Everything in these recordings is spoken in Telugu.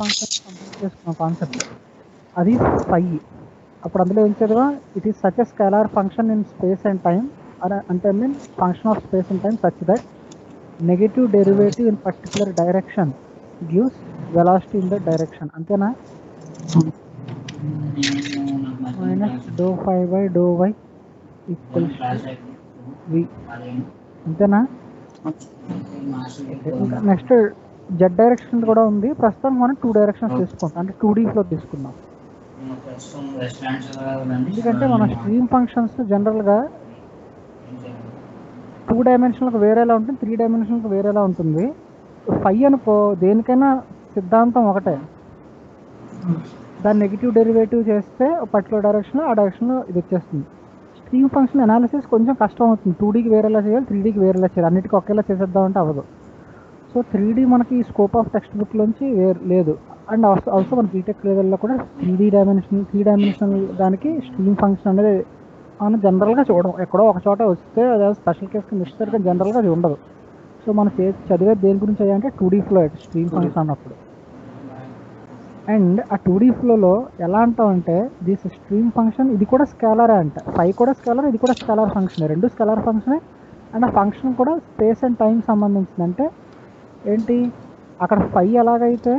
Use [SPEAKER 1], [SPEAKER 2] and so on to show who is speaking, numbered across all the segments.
[SPEAKER 1] ఫంక్షన్ కంప్లీట్ చేసుకున్నాం కాన్సెప్ట్ అది ఫై అప్పుడు అందులో ఏం చదివా it is such a scalar function in space and time అంటే mean function of space and time such that negative derivative in particular direction gives velocity in the direction అంతేనా? Minus do five by do y equals v అంతేనా? నెక్స్ట్ జెడ్ డైరెక్షన్ కూడా ఉంది. ప్రస్తుతం మనం టూ డైరెక్షన్స్ తీసుకుంటాం. అంటే టూ డీలో తీసుకున్నాం ఎందుకంటే మన స్ట్రీమ్ ఫంక్షన్స్ జనరల్గా టూ డైమెన్షన్లకు వేరేలా ఉంటుంది త్రీ డైమెన్షన్లకు వేరేలా ఉంటుంది. ఫైవ్ అనుకో దేనికైనా సిద్ధాంతం ఒకటే. దాని నెగిటివ్ డెరివేటివ్ చేస్తే పర్టికులర్ డైరెక్షన్లో ఆ డైరెక్షన్లో ఇది వచ్చేస్తుంది. స్ట్రీమ్ ఫంక్షన్ అనాలిసిస్ కొంచెం కష్టం అవుతుంది. టూ డీకి వేరేలా చేయాలి త్రీ డీకి వేరేలా చేయాలి. అన్నిటికీ ఒకేలా చేసేద్దామంటే అవ్వదు. సో త్రీ డీ మనకి స్కోప్ ఆఫ్ టెక్స్ట్ బుక్లోంచి వేరు లేదు. అండ్ ఆల్సో మన బీటెక్ లెవెల్లో కూడా three D dimension three dimension దానికి స్ట్రీమ్ ఫంక్షన్ అనేది మనం జనరల్గా చూడడం ఎక్కడో ఒక చోట వస్తే అదే స్పెషల్ కేస్ కింద ఇస్తారు కానీ జనరల్గా అది ఉండదు. సో మనం చే చదివేది దేని గురించి అయ్యంటే two D flow stream function అన్నప్పుడు. అండ్ ఆ టూ డీ ఫ్లోలో ఎలా అంటామంటే దిస్ స్ట్రీమ్ ఫంక్షన్ ఇది కూడా స్కేలరే అంట. ఫైవ్ కూడా స్కేలర్ ఇది కూడా స్కేలర్ ఫంక్షన్ రెండు స్కేలర్ ఫంక్షనే అండ్ ఆ ఫంక్షన్ కూడా స్పేస్ అండ్ టైం సంబంధించింది అంటే ఏంటి? అక్కడ ఫైవ్ ఎలాగైతే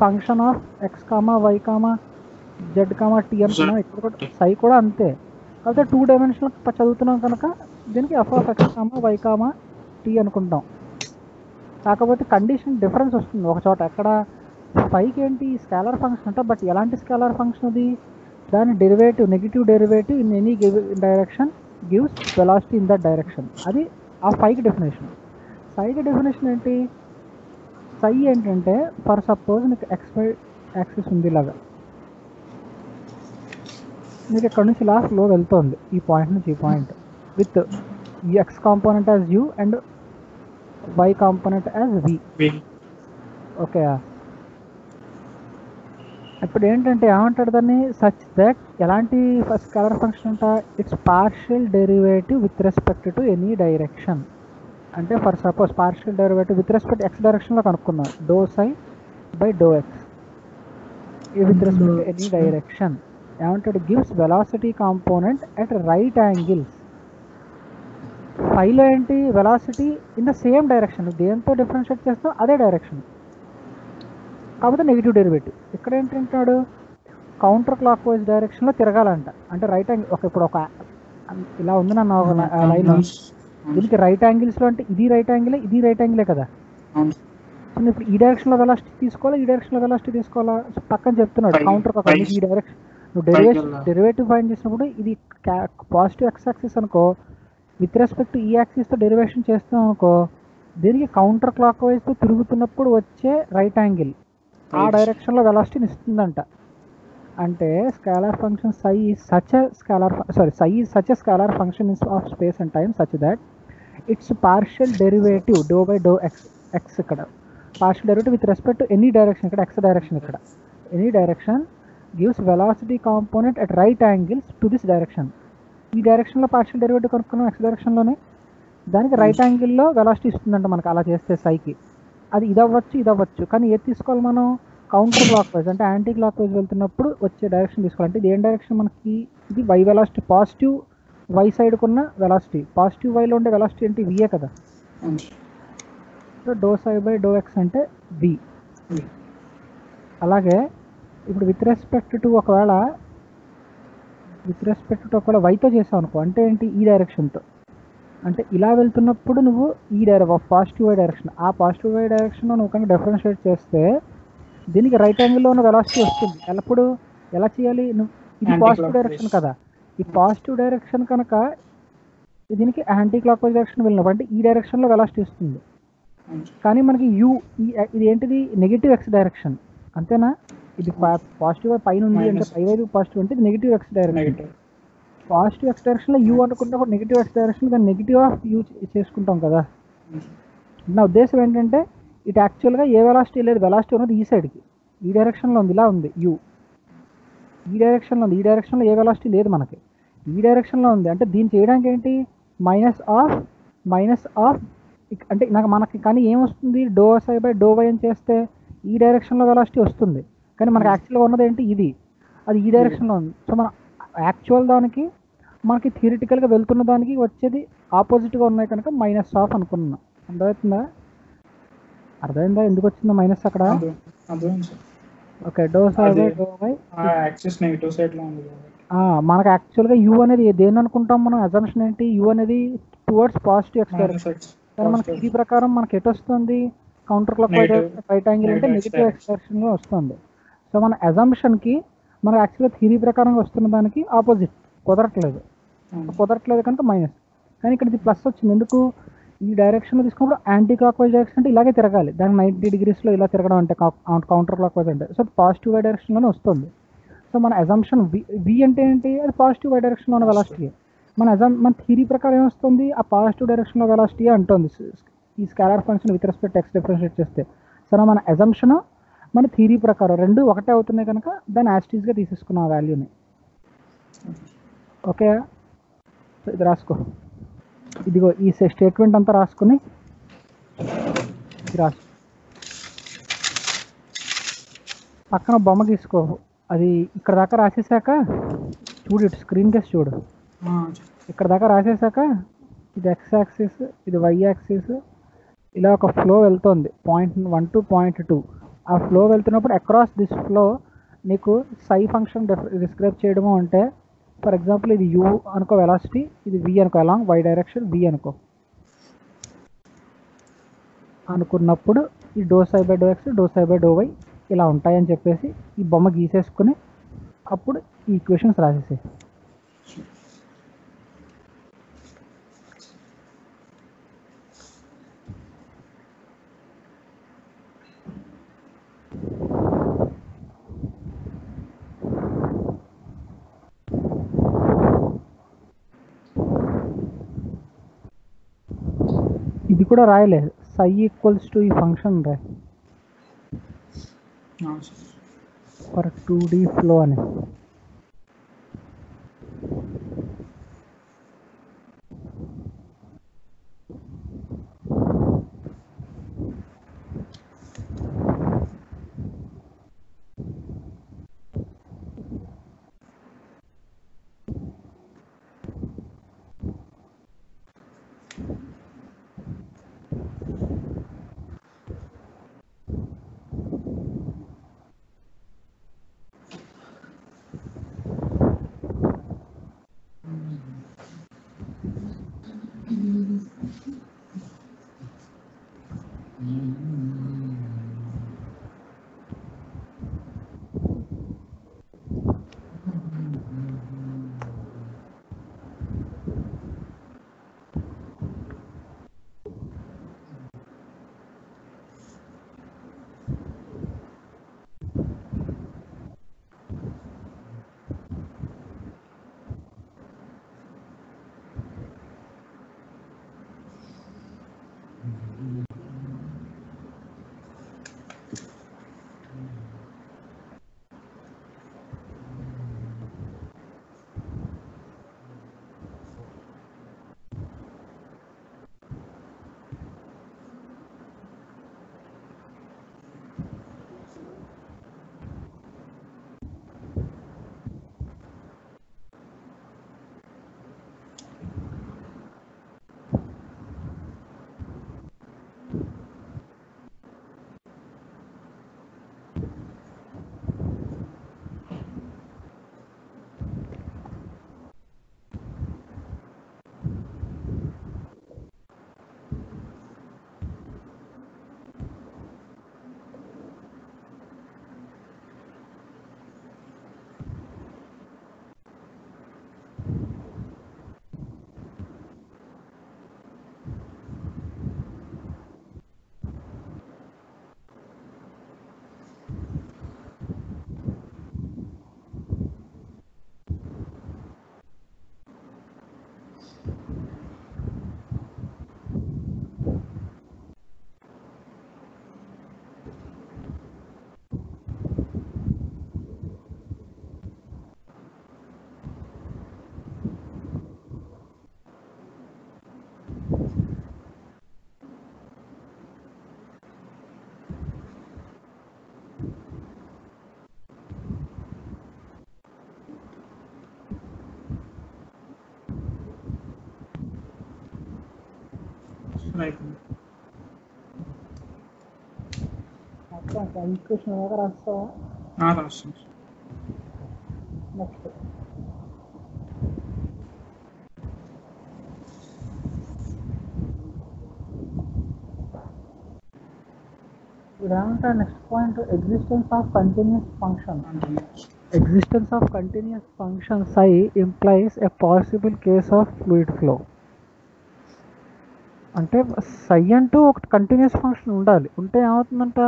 [SPEAKER 1] function of X comma Y comma Z comma T అనుకున్నాం ఇక్కడ కూడా సై కూడా అంతే. కాకపోతే టూ డైమెన్షనల్ చదువుతున్నాం కనుక దీనికి F of X comma Y comma T అనుకుంటాం. కాకపోతే కండిషన్ డిఫరెన్స్ వస్తుంది ఒక చోట. ఎక్కడ ఫైవ్కి ఏంటి? స్కేలర్ ఫంక్షన్ అంట. బట్ ఎలాంటి స్కేలర్ ఫంక్షన్ అది? దాని derivative negative derivative in any direction gives velocity in that direction అది ఆ ఫైవ్కి డెఫినేషన్ సైకి డెఫినేషన్ ఏంటి? సై ఏంటంటే ఫర్ సపోజ్ మీకు ఎక్స్వై యాక్సిస్ ఉంది ఇలాగా మీకు ఇక్కడ నుంచి ఇలా ఫ్లో వెళ్తుంది ఈ పాయింట్ నుంచి ఈ point with X component as U and Y component as V okay ఇప్పుడు ఏంటంటే ఏమంటాడు దాన్ని? సచ్ దట్ ఎలాంటి ఫస్ట్ కలర్ ఫంక్షన్ అంట it's partial derivative with respect to any direction అంటే for suppose partial derivative with respect X డైరెక్షన్లో కనుక్కున్నాం do psi by do X with respect any direction ఏమంటాడు gives velocity component at right angles ఫైవ్లో ఏంటి velocity in the same direction దేంతో డిఫరెన్షియేట్ చేస్తాం అదే డైరెక్షన్ కాకపోతే నెగిటివ్ డెరివేటివ్ ఇక్కడ ఏంటంటాడు కౌంటర్ క్లాక్ వైజ్ డైరెక్షన్లో తిరగాలంట. అంటే రైట్ యాంగిల్ ఒక ఇప్పుడు ఒక ఇలా ఉంది నన్ను ఒక లైన్ దీనికి రైట్ యాంగిల్స్లో అంటే ఇది రైట్ యాంగిలే ఇది రైట్ యాంగిలే కదా? సో ఇప్పుడు ఈ డైరెక్షన్లో వెలాసిటీ తీసుకోవాలా? ఈ డైరెక్షన్లో వెలాసిటీ తీసుకోవాలా? పక్కన చెప్తున్నాడు కౌంటర్ క్లాక్ ఈ డైరెక్షన్ నువ్వు డెరివేషన్ డెరివేటివ్ ఫైండ్ చేసినప్పుడు ఇది పాజిటివ్ ఎక్స్ యాక్సిస్ అనుకో విత్ రెస్పెక్ట్ ఈ యాక్సిస్తో డెరివేషన్ చేస్తాం అనుకో దీనికి కౌంటర్ క్లాక్ వైజ్తో తిరుగుతున్నప్పుడు వచ్చే రైట్ యాంగిల్ ఆ డైరెక్షన్లో వెలాసిటీని ఇస్తుందంట. అంటే scalar function psi such scalar sorry psi such scalar function of space and time such that it's partial derivative do by do x x ఇక్కడ. Partial derivative with respect to any direction ఇక్కడ ఎక్స్ డైరెక్షన్ ఇక్కడ. Any direction gives velocity component at right angles to this direction ఈ డైరెక్షన్లో పార్షియల్ డెరివేటివ్ కనుక్కున్నాం ఎక్స్ డైరెక్షన్లోనే దానికి రైట్ యాంగిల్లో వెలాసిటీ ఇస్తుందంట మనకు అలా చేస్తే సైకి అది ఇది అవ్వచ్చు ఇది అవ్వచ్చు కానీ ఏది తీసుకోవాలి మనం? కౌంటర్ క్లాక్ వైజ్ అంటే యాంటీ క్లాక్ వైజ్ వెళ్తున్నప్పుడు వచ్చే డైరెక్షన్ తీసుకోవాలి అంటే ఇది ఏం డైరెక్షన్ మనకి? ఇది వై వెలాసిటీ పాజిటివ్ వై సైడ్కి ఉన్న వెలాసిటీ పాజిటివ్ వైలో ఉండే వెలాసిటీ అంటే విఏ కదా? So doh psi by doh x అంటే వి అలాగే ఇప్పుడు విత్ రెస్పెక్ట్ టు ఒకవేళ విత్ రెస్పెక్ట్ టు ఒకవేళ వైతో చేసావు అనుకో అంటే ఏంటి? ఈ డైరెక్షన్తో అంటే ఇలా వెళ్తున్నప్పుడు నువ్వు ఈ డైర పాజిటివ్ వై డైరెక్షన్ ఆ పాజిటివ్ వై డైరెక్షన్ నువ్వు కనుక డిఫరెన్షియేట్ చేస్తే దీనికి రైట్ యాంగిల్లో ఉన్న వెలాసిటీ వస్తుంది. ఎల్లప్పుడు ఎలా చేయాలి? నువ్వు ఇది పాజిటివ్ డైరెక్షన్ కదా. ఈ పాజిటివ్ డైరెక్షన్ కనుక దీనికి యాంటీ క్లాక్ వైజ్ డైరెక్షన్ వెళ్ళినప్పుడు అంటే ఈ డైరెక్షన్లో వెలాసిటీ వస్తుంది. కానీ మనకి యూ ఈ ఇది ఏంటిది? నెగిటివ్ ఎక్స్ డైరెక్షన్ అంతేనా? ఇది పాజిటివ్ పైన ఉంది అంటే పై వైపు పాజిటివ్ అంటే ఇది negative x direction positive x డైరెక్షన్లో యూ అనుకున్నప్పుడు నెగిటివ్ ఎక్స్ డైరెక్షన్ దాన్ని నెగిటివ్ ఆఫ్ యూ చేసుకుంటాం కదా. నా ఉద్దేశం ఏంటంటే ఇటు యాక్చువల్గా ఏ వెలాసిటీ లేదు. వెలాసిటీ ఉన్నది ఈ సైడ్కి ఈ డైరెక్షన్లో ఉంది. ఇలా ఉంది యూ ఈ డైరెక్షన్లో ఉంది. ఈ డైరెక్షన్లో ఏ వెలాసిటీ లేదు మనకి. ఈ డైరెక్షన్లో ఉంది. అంటే దీన్ని చేయడానికి ఏంటి? మైనస్ ఆఫ్ మైనస్ ఆఫ్ అంటే నాకు మనకి కానీ ఏమొస్తుంది doh psi by doh y అని చేస్తే ఈ డైరెక్షన్లో వెలాసిటీ వస్తుంది. కానీ మనకి యాక్చువల్గా ఉన్నది ఏంటి? ఇది. అది ఈ డైరెక్షన్లో ఉంది. సో మన యాక్చువల్ దానికి మనకి థియరిటికల్గా వెళ్తున్న దానికి వచ్చేది ఆపోజిట్గా ఉన్నాయి కనుక మైనస్ ఆఫ్ అనుకున్నాం. అర్థమవుతుందా? అర్థమైందా? ఎందుకు వచ్చిందా మైనస్ అక్కడ? ఓకే డో సార్
[SPEAKER 2] అదే.
[SPEAKER 1] డో
[SPEAKER 2] యాక్సెస్ నెగిటివ్ సైడ్లో ఉంది
[SPEAKER 1] మనకు యాక్చువల్గా యూ అనేది దేని అనుకుంటాం మనం? అజంప్షన్ ఏంటి? యూ అనేది టువర్డ్స్ పాజిటివ్ ఎక్స్
[SPEAKER 2] ఎక్స్
[SPEAKER 1] కానీ మనకి ఇది ప్రకారం మనకి ఎటు వస్తుంది? Counter
[SPEAKER 2] clock.
[SPEAKER 1] రైట్ యాంగిల్ అంటే నెగిటివ్
[SPEAKER 2] direction.
[SPEAKER 1] ఎక్స్ప్రెషన్గా వస్తుంది. సో మన అజంప్షన్కి మన యాక్చువల్గా థియరీ ప్రకారం వస్తున్న దానికి ఆపోజిట్ కుదరట్లేదు. కుదరట్లేదు కనుక మైనస్ కానీ ఇక్కడ ఇది ప్లస్ వచ్చింది. ఎందుకు? ఈ డైరెక్షన్లో తీసుకున్నప్పుడు యాంటీ క్లాక్ వైజ్ డైరెక్షన్ అంటే ఇలాగే తిరగాలి. దానికి నైంటీ డిగ్రీస్లో ఇలా తిరగడం అంటే కౌంటర్ క్లాక్ వైజ్ అంటే సో పాజిటివ్ వై డైరెక్షన్లోనే వస్తుంది. సో మన అజంప్షన్ వి వి అంటే ఏంటి? అది పాజిటివ్ వై డైరెక్షన్లో ఉన్న వెలాసిటీ మన అజం మన థియరీ ప్రకారం ఏమొస్తుంది? ఆ పాజిటివ్ డైరెక్షన్లో వెలాసిటీ అంటుంది. ఈ scalar function with respect x differentiate చేస్తే. సో మన అజంప్షన్ మన థీరీ ప్రకారం రెండు ఒకటే అవుతున్నాయి కనుక దాన్ని యాస్టీస్గా తీసేసుకున్నాం ఆ వాల్యూని ఓకే ఇది రాసుకో. ఇదిగో ఈ స్టేట్మెంట్ అంతా రాసుకుని ఇది రాసు పక్కన బొమ్మ తీసుకో అది ఇక్కడ దాకా రాసేసాక చూడు ఇటు స్క్రీన్ కేసి చూడు. ఇక్కడ దాకా రాసేసాక ఇది ఎక్స్ యాక్సిస్ ఇది వై యాక్సిస్ ఇలా ఒక ఫ్లో వెళ్తుంది. Point one to point two ఆ ఫ్లో వెళ్తున్నప్పుడు అక్రాస్ దిస్ ఫ్లో నీకు సై ఫంక్షన్ డిస్క్రైబ్ చేయడము అంటే ఫర్ ఎగ్జాంపుల్ ఇది యూ అనుకో వెలాసిటీ ఇది వి అనుకో అలాంగ్ వై డైరెక్షన్ వి అనుకో. అనుకున్నప్పుడు ఈ doh psi by doh x doh psi by doh y ఇలా ఉంటాయని చెప్పేసి ఈ బొమ్మ గీసేసుకుని అప్పుడు ఈ ఈక్వేషన్స్ రాసేసాయి. ఇది కూడా రాయలే. సై ఈక్వల్స్ టు ఈ ఫంక్షన్ రాయి. For two D
[SPEAKER 2] flow right
[SPEAKER 1] now. Next. Ramata next point existence of continuous
[SPEAKER 2] function.
[SPEAKER 1] Existence of continuous function psi implies a possible case of fluid flow. అంటే సై అంటూ ఒక కంటిన్యూస్ ఫంక్షన్ ఉండాలి. ఉంటే ఏమవుతుందంట?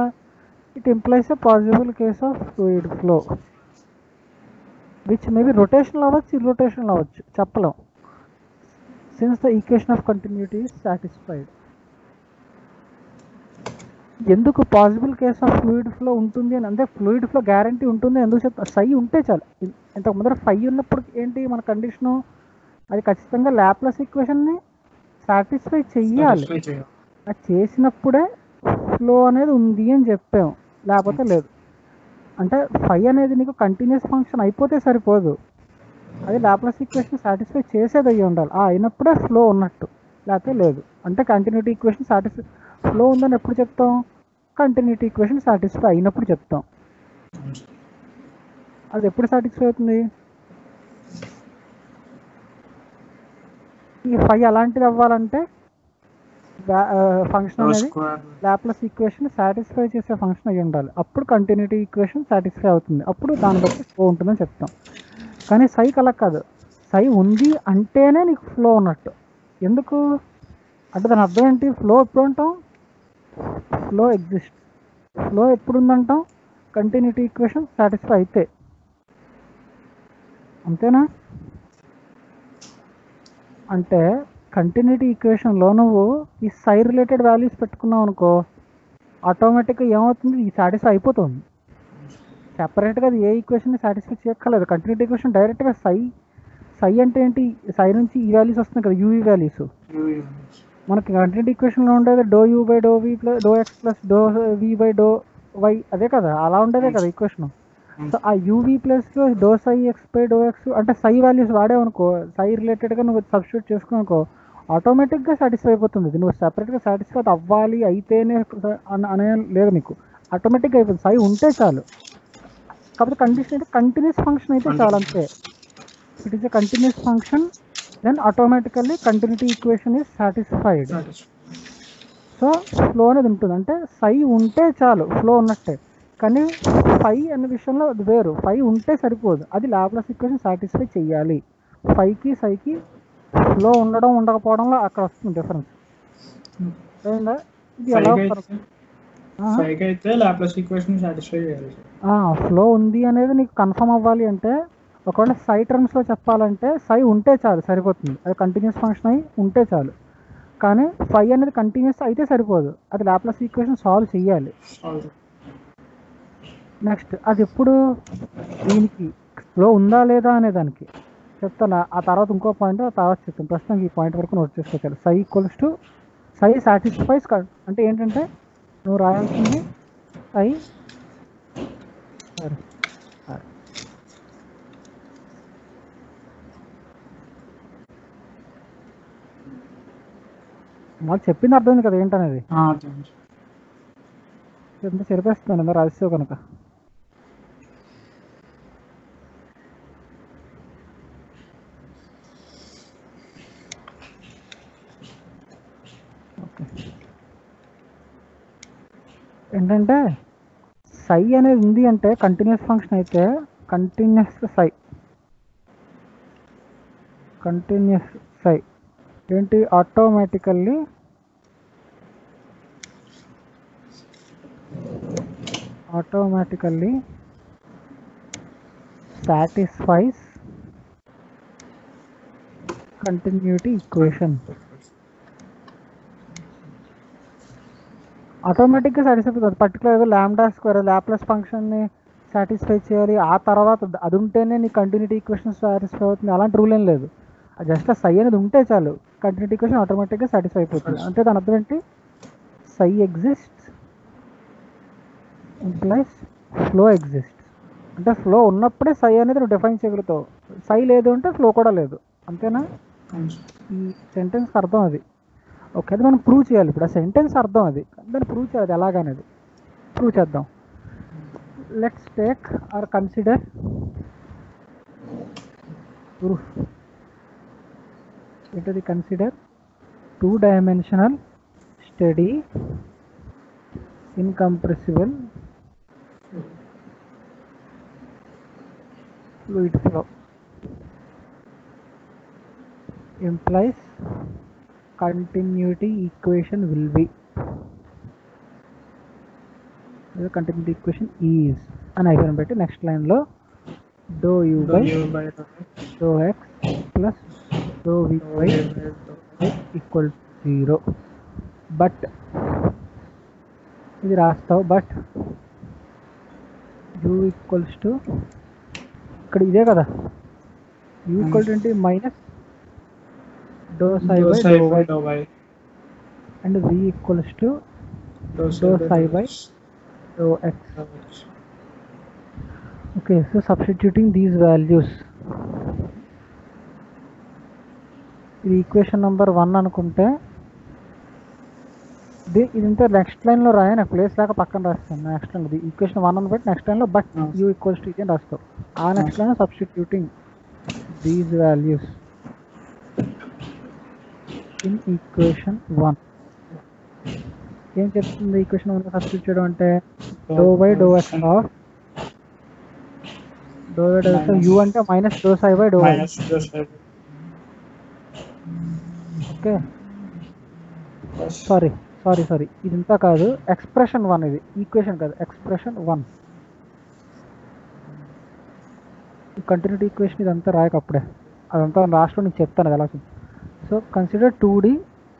[SPEAKER 1] It implies a possible case of fluid flow which maybe రొటేషన్లో అవ్వచ్చు ఇర్రొటేషన్లో అవ్వచ్చు. చెప్పలేం. Since the equation of continuity satisfied ఎందుకు possible case of fluid flow ఉంటుంది అని? అంటే ఫ్లూయిడ్ ఫ్లో గ్యారంటీ ఉంటుంది ఎందుకు చెప్తా? సై ఉంటే చాలు. ఇంతకు ముందర ఫై ఉన్నప్పుడు ఏంటి మన కండిషను అది ఖచ్చితంగా ల్యాప్లస్ ఈక్వేషన్ని సాటిస్ఫై చెయ్యాలి. అది చేసినప్పుడే ఫ్లో అనేది ఉంది అని చెప్పాం. లేకపోతే లేదు. అంటే ఫై అనేది నీకు కంటిన్యూస్ ఫంక్షన్ అయిపోతే సరిపోదు. అది లాప్లస్ ఈక్వేషన్ సాటిస్ఫై చేసేది అయ్యి ఉండాలి. ఆ అయినప్పుడే ఫ్లో ఉన్నట్టు. లేకపోతే లేదు. అంటే కంటిన్యూటీ ఈక్వేషన్ సాటిస్ఫై ఫ్లో ఉందని ఎప్పుడు చెప్తాం? కంటిన్యూటీ ఈక్వేషన్ సాటిస్ఫై అయినప్పుడు చెప్తాం.
[SPEAKER 2] సార్.
[SPEAKER 1] అది ఎప్పుడు సాటిస్ఫై అవుతుంది? ఈ ఫై అలాంటిది అవ్వాలంటే ఫంక్షన్ అనేది లాప్లస్ ఈక్వేషన్ సాటిస్ఫై చేసే ఫంక్షన్ అయ్యి ఉండాలి. అప్పుడు కంటిన్యూటీ ఈక్వేషన్ సాటిస్ఫై అవుతుంది. అప్పుడు దాన్ని బట్టి ఫ్లో ఉంటుందని చెప్తాం. కానీ సైకి అలా కాదు. సై ఉంది అంటేనే నీకు ఫ్లో ఉన్నట్టు. ఎందుకు? అంటే దాని అర్థం ఏంటి? ఫ్లో ఎప్పుడు అంటాం? ఫ్లో ఎగ్జిస్ట్ ఫ్లో ఎప్పుడు ఉందంటాం? కంటిన్యూటీ ఈక్వేషన్ సాటిస్ఫై అయితే. అంతేనా? అంటే కంటిన్యూటీ ఈక్వేషన్లో నువ్వు ఈ సై రిలేటెడ్ వాల్యూస్ పెట్టుకున్నావు అనుకో ఆటోమేటిక్గా ఏమవుతుంది? ఈ సాటిస్ఫై అయిపోతుంది. సెపరేట్గా అది ఏ ఈక్వేషన్ సాటిస్ఫై చేయక్కర్లేదు. కంటిన్యూటీ ఈక్వేషన్ డైరెక్ట్గా సై సై అంటే ఏంటి? సై నుంచి ఈ వాల్యూస్ వస్తున్నాయి కదా యూవీ వాల్యూస్ మనకి కంటిన్యూటీ ఈక్వేషన్లో ఉండేది doh u by doh v plus doh x plus doh v by doh y అదే కదా? అలా ఉండేదే కదా ఈక్వేషన్ సో ఆ u v plus doh psi x by doh x అంటే సై వాల్యూస్ వాడేవనుకో సై రిలేటెడ్గా నువ్వు సబ్స్టిట్యూట్ చేసుకున్నానుకో ఆటోమేటిక్గా సాటిస్ఫై అయిపోతుంది. నువ్వు సెపరేట్గా సాటిస్ఫై అవ్వాలి అయితేనే అన- లేదు నీకు. ఆటోమేటిక్గా అయిపోతుంది. సై ఉంటే చాలు. కాకపోతే కండిషన్ అయితే కంటిన్యూస్ ఫంక్షన్ అయితే చాలు అంతే. It is a continuous function then automatically continuity equation is
[SPEAKER 2] satisfied.
[SPEAKER 1] So flow అనేది ఉంటుంది. అంటే సై ఉంటే చాలు. ఫ్లో ఉన్నట్టే. కానీ ఫై అనే విషయంలో అది వేరు. ఫై ఉంటే సరిపోదు. అది లాప్లస్ ఈక్వేషన్ సాటిస్ఫై చెయ్యాలి. ఫైకి సైకి ఫ్లో ఉండడం ఉండకపోవడంలో అక్కడ వస్తుంది డిఫరెన్స్ ఇది ఎలా
[SPEAKER 2] చేయాలి.
[SPEAKER 1] ఫ్లో ఉంది అనేది నీకు కన్ఫర్మ్ అవ్వాలి అంటే ఒకవేళ సై టర్మ్స్లో చెప్పాలంటే సై ఉంటే చాలు సరిపోతుంది. అది కంటిన్యూస్ ఫంక్షన్ అయి ఉంటే చాలు. కానీ ఫై అనేది కంటిన్యూస్ అయితే సరిపోదు. అది లాప్లస్ ఈక్వేషన్ సాల్వ్ చేయాలి. నెక్స్ట్ అది ఎప్పుడు దీనికి ఫ్లో ఉందా లేదా అనే దానికి చెప్తాను ఆ తర్వాత ఇంకో పాయింట్ ఆ తర్వాత చెప్తాను. ప్రస్తుతం ఈ పాయింట్ వరకు నోట్ చేసుకోవాలి psi equals to psi satisfies అంటే ఏంటంటే నువ్వు రాయాల్సింది సై సరే. మాకు చెప్పింది అర్థమైంది కదా ఏంటనేది?
[SPEAKER 2] ఆ, అర్థం సార్.
[SPEAKER 1] ఎంత చెరిపేస్తున్నాను ఎంత రాసేసావు కనుక ఏంటంటే సై అనేది ఉంది అంటే కంటిన్యూస్ ఫంక్షన్ అయితే కంటిన్యూస్ సై. Continuous psi. ఏంటి? Automatically automatically satisfies continuity equation. ఆటోమేటిక్గా సాటిస్ఫై అవుతుంది పర్టికులర్ ఏదో ల్యాండా స్క్వేర్ ల్యాప్లస్ ఫంక్షన్ని సాటిస్ఫై చేయాలి. ఆ తర్వాత అది ఉంటేనే నీ కంటిన్యూటీ ఈక్వేషన్ సాటిస్ఫై అవుతుంది. అలాంటి రూల్ ఏం లేదు. జస్ట్ సై అనేది ఉంటే చాలు. కంటిన్యూటీ ఈక్వేషన్ ఆటోమేటిక్గా సాటిస్ఫై అయిపోతుంది. అంటే దాని అర్థం ఏంటి? Psi exist implies flow exist అంటే ఫ్లో ఉన్నప్పుడే సై అనేది నువ్వు డిఫైన్ చేయగలుగుతావు. సై లేదు అంటే ఫ్లో కూడా లేదు. అంతేనా. ఈ సెంటెన్స్కి అర్థం అది. ఓకే అది మనం ప్రూవ్ చేయాలి. ఇప్పుడు ఆ సెంటెన్స్ అర్థం అది. దాన్ని ప్రూవ్ చేయాలి అది ఎలాగనేది. ప్రూవ్ చేద్దాం. Let's take or consider proof ఏంటది? Consider two dimensional steady incompressible fluid flow. Implies continuity equation will be. The continuity equation is. అని అయిపోయిన పెట్టి నెక్స్ట్ లైన్లో doh
[SPEAKER 2] u by doh x plus
[SPEAKER 1] doh
[SPEAKER 2] v by.
[SPEAKER 1] Equal zero but ఇది రాస్తావు బట్ యూ ఈక్వల్స్ టు ఇక్కడ ఇదే కదా. యూ ఈక్వల్ టు ఏంటి
[SPEAKER 2] minus
[SPEAKER 1] doh
[SPEAKER 2] psi by doh y y.
[SPEAKER 1] And
[SPEAKER 2] equals
[SPEAKER 1] to.
[SPEAKER 2] Doh x.
[SPEAKER 1] So these values ఇది ఈక్వేషన్ నెంబర్ వన్ అనుకుంటే ఇది ఇదంతా నెక్స్ట్ లైన్లో రాయ నాకు ప్లేస్ లేక పక్కన రాస్తాను నెక్స్ట్ లైన్ ఈక్వేషన్ వన్ అని బట్టి నెక్స్ట్ లైన్లో బట్. యూ ఈక్వల్స్ టు ఇది అని రాస్తావు ఆ next line substituting these values in equation one ఏం చెప్తుంది ఈక్వేషన్ వన్ సబ్స్టిట్యూట్ చేయడం అంటే doh by doh x of doh by doh x u అంటే
[SPEAKER 2] minus doh psi by
[SPEAKER 1] doh
[SPEAKER 2] okay
[SPEAKER 1] sorry sorry sorry ఇది ఇంత కాదు ఎక్స్ప్రెషన్ వన్ ఇది. ఈక్వేషన్ కాదు ఎక్స్ప్రెషన్ వన్ కంటిన్యూటీ ఈక్వేషన్ ఇదంతా రాయకప్పుడే. అదంతా లాస్ట్లో నీకు చెప్తాను అది ఎలా so consider two D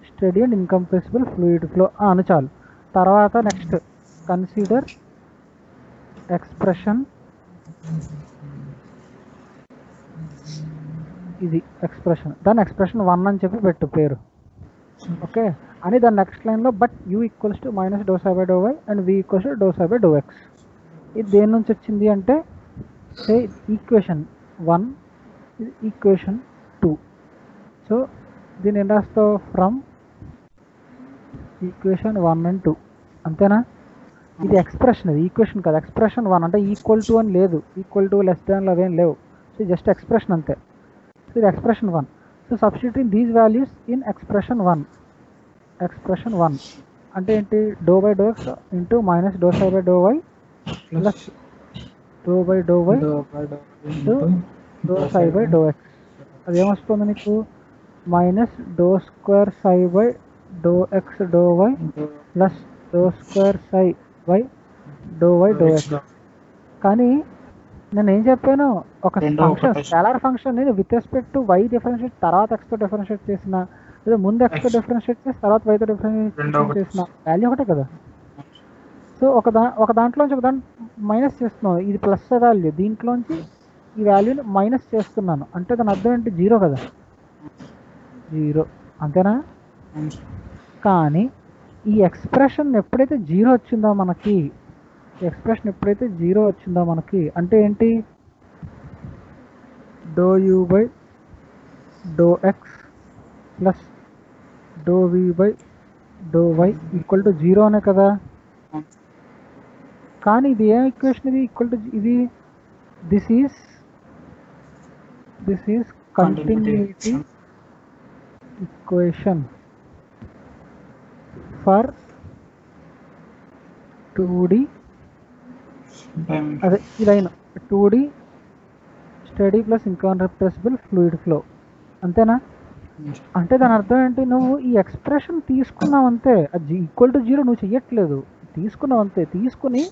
[SPEAKER 1] steady and incompressible fluid flow అని చాలు. తర్వాత నెక్స్ట్ కన్సిడర్ ఎక్స్ప్రెషన్ ఇది ఎక్స్ప్రెషన్ దాని ఎక్స్ప్రెషన్ వన్ అని చెప్పి పెట్టు పేరు. ఓకే అని దాని నెక్స్ట్ లైన్లో but u equals to minus doh psi by doh y and v equals to doh psi by doh x ఇది దేని నుంచి వచ్చింది అంటే say equation one equation two so దీన్ని ఏం రాస్తావు from equation one and two అంతేనా? ఇది ఎక్స్ప్రెషన్ ఇది ఈక్వేషన్ కాదు. ఎక్స్ప్రెషన్ వన్ అంటే ఈక్వల్ టు అని లేదు. ఈక్వల్ టు లెస్ దాన్ అవేం లేవు. సో జస్ట్ ఎక్స్ప్రెషన్ అంతే. సో ఇది expression one so substituting these values in expression one expression one అంటే ఏంటి? Doh by doh x into minus doh psi by doh y plus
[SPEAKER 2] doh by doh y
[SPEAKER 1] doh psi by doh x అది ఏమొస్తుంది నీకు? Minus doh square psi by doh x doh
[SPEAKER 2] y
[SPEAKER 1] plus doh square psi by doh y doh
[SPEAKER 2] x
[SPEAKER 1] కానీ నేను ఏం చెప్పాను? ఒక ఫంక్షన్. స్కేలార్ ఫంక్షన్ నేను with respect to y differentiate తర్వాత ఎక్స్తో డిఫరెన్షియేట్ చేసిన లేదా ముందు ఎక్స్తో. డిఫరెన్షియేట్ చేసి తర్వాత వైతో డిఫరెన్షియేట్. చేసిన వాల్యూ ఒకటే కదా? సో ఒక దా ఒక దాంట్లోంచి ఒక దాంట్లో మైనస్ చేస్తున్నాను ఇది ప్లస్ వాల్యూ దీంట్లోంచి ఈ వాల్యూని మైనస్ చేస్తున్నాను. అంటే దాని అర్థం ఏంటి? జీరో కదా? జీరో. అంతేనా? కానీ ఈ ఎక్స్ప్రెషన్ ఎప్పుడైతే జీరో వచ్చిందో మనకి ఎక్స్ప్రెషన్ ఎప్పుడైతే జీరో వచ్చిందో మనకి అంటే ఏంటి? Doh u by doh x plus doh v by doh y equal to zero అనే కదా? కానీ ఇది ఏం ఈక్వేషన్ ఇది? ఈక్వల్ టు ఇది? This is this is continuity for two D అదే ఈ line two D steady plus incompressible fluid flow అంతేనా? అంటే దాని అర్థం ఏంటి? నువ్వు ఈ ఎక్స్ప్రెషన్ తీసుకున్నావు అంతే. అది ఈక్వల్ టు జీరో నువ్వు చెయ్యట్లేదు. తీసుకున్నావు అంతే. తీసుకుని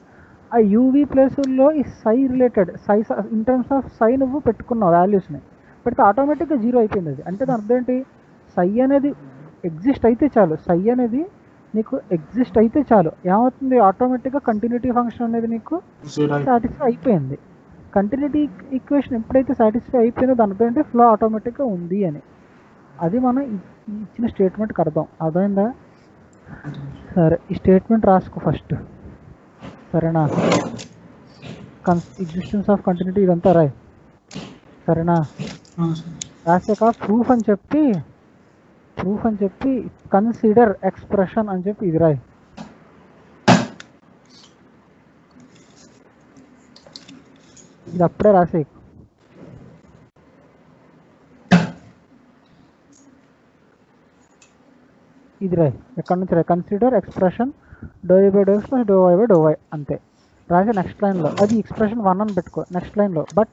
[SPEAKER 1] ఆ యూవీ ప్లేసుల్లో ఈ psi related psi in terms of psi నువ్వు పెట్టుకున్నావు వాల్యూస్ని పెడితే ఆటోమేటిక్గా జీరో అయిపోయింది అది. అంటే దాని అర్థం ఏంటి? సై అనేది ఎగ్జిస్ట్ అయితే చాలు. సై అనేది నీకు ఎగ్జిస్ట్ అయితే చాలు. ఏమవుతుంది? ఆటోమేటిక్గా కంటిన్యూటీ ఫంక్షన్ అనేది నీకు సాటిస్ఫై అయిపోయింది. కంటిన్యూటీ ఈక్వేషన్ ఎప్పుడైతే సాటిస్ఫై అయిపోయిందో దాని అర్థం ఏంటి ఫ్లో ఆటోమేటిక్గా ఉంది అని. అది మనం ఇచ్చిన స్టేట్మెంట్కి అర్థం. అర్థమైందా? సరే ఈ స్టేట్మెంట్ రాసుకో ఫస్ట్ సరేనా? కన్ ఎగ్జిస్టెన్స్ ఆఫ్ కంటిన్యూటీ ఇదంతా రాయ్. సరేనా? రాసాక ప్రూఫ్ అని చెప్పి ప్రూఫ్ అని చెప్పి కన్సిడర్ ఎక్స్ప్రెషన్ అని చెప్పి ఇది రాయి. ఇది అప్పుడే రాసేయి. ఇది రాయి. ఎక్కడి నుంచి రాయి? Consider expression doh by doh x plus doh y by doh y అంతే. రాసే నెక్స్ట్ లైన్లో అది ఎక్స్ప్రెషన్ వన్ అని పెట్టుకో. నెక్స్ట్ లైన్లో బట్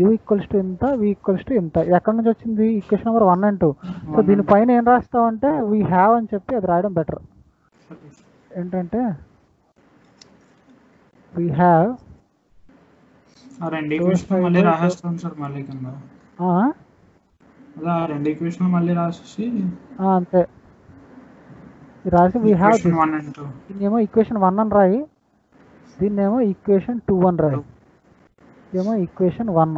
[SPEAKER 1] యూ ఈక్వల్స్ టు ఇంత వి ఈక్వల్స్ టు ఇది ఎక్కడి నుంచి వచ్చింది? Equation number one and two so దీనిపైన ఏం రాస్తావంటే వీ హ్యావ్ అని చెప్పి అది రాయడం బెటర్ ఏంటంటే వీ హ్యావ్
[SPEAKER 2] ఆ రెండు ఈక్వేషన్ మళ్ళీ రాసేస్తాం సార్ మళ్ళీ కింద. అదే ఆ రెండు ఈక్వేషన్ మళ్ళీ రాసేసి
[SPEAKER 1] అంతే. రాసి వీ హ్యావ్ దీన్నేమో ఈక్వేషన్ వన్ అని రాయి. దీన్నేమో ఈక్వేషన్ టూ అని రాయి. ఇదేమో ఈక్వేషన్ వన్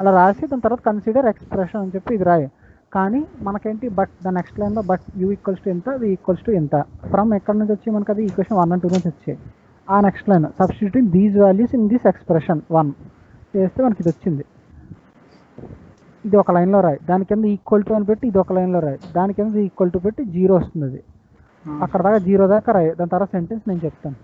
[SPEAKER 1] అలా రాసి దాని తర్వాత కన్సిడర్ ఎక్స్ప్రెషన్ అని చెప్పి ఇది రాయి. కానీ మనకేంటి బట్ ద నెక్స్ట్ లైన్లో బట్ యూ ఈక్వల్స్ టు ఎంత వి ఈక్వల్స్ టు ఎంత? ఫ్రమ్ ఎక్కడి నుంచి వచ్చి మనకి అది? ఈక్వేషన్ వన్ అండ్ టూ నుంచి వచ్చాయి. ఆ next line substituting these values in this expression one చేస్తే మనకి ఇది వచ్చింది. ఇది ఒక లైన్లో రాయి. దాని కింద ఈక్వల్ టు అని పెట్టి ఇది ఒక లైన్లో రాయి. దాని కింద ఈక్వల్ టు పెట్టి జీరో వస్తుంది అది. అక్కడ దాకా జీరో దాకా రాయి. దాని తర్వాత సెంటెన్స్ నేను చెప్తాను.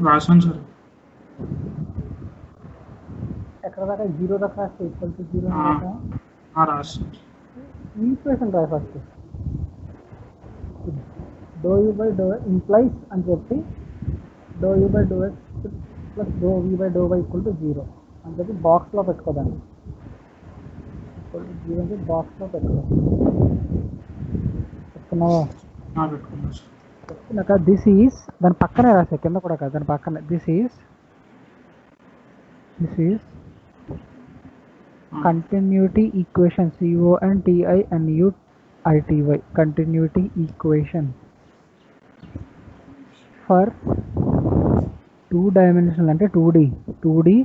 [SPEAKER 2] రాసాను సార్
[SPEAKER 1] ఎక్కడ దాకా జీరో దాకా రాస్తే ఈక్వల్ టు జీరో
[SPEAKER 2] ఆ. ఆ, రాసాను
[SPEAKER 1] ఈక్వేషన్ రాయి first doh u by doh implies అని చెప్పి doh u by doh x plus doh v by doh y equal to zero అని చెప్పి బాక్స్లో పెట్టుకోదాన్ని ఈక్వల్ టు జీరో అని చెప్పి బాక్స్లో పెట్టుకో చెప్తున్నావా
[SPEAKER 2] ఆ, పెట్టుకున్నాను సార్
[SPEAKER 1] రాసినాక దిస్ ఈజ్ దాని పక్కనే రాసాయి కింద కూడా కాదు దాని పక్కనే this is this is
[SPEAKER 2] continuity
[SPEAKER 1] equation CON టిఐఎన్యుఐటివై continuity equation for two dimension అంటే two D two D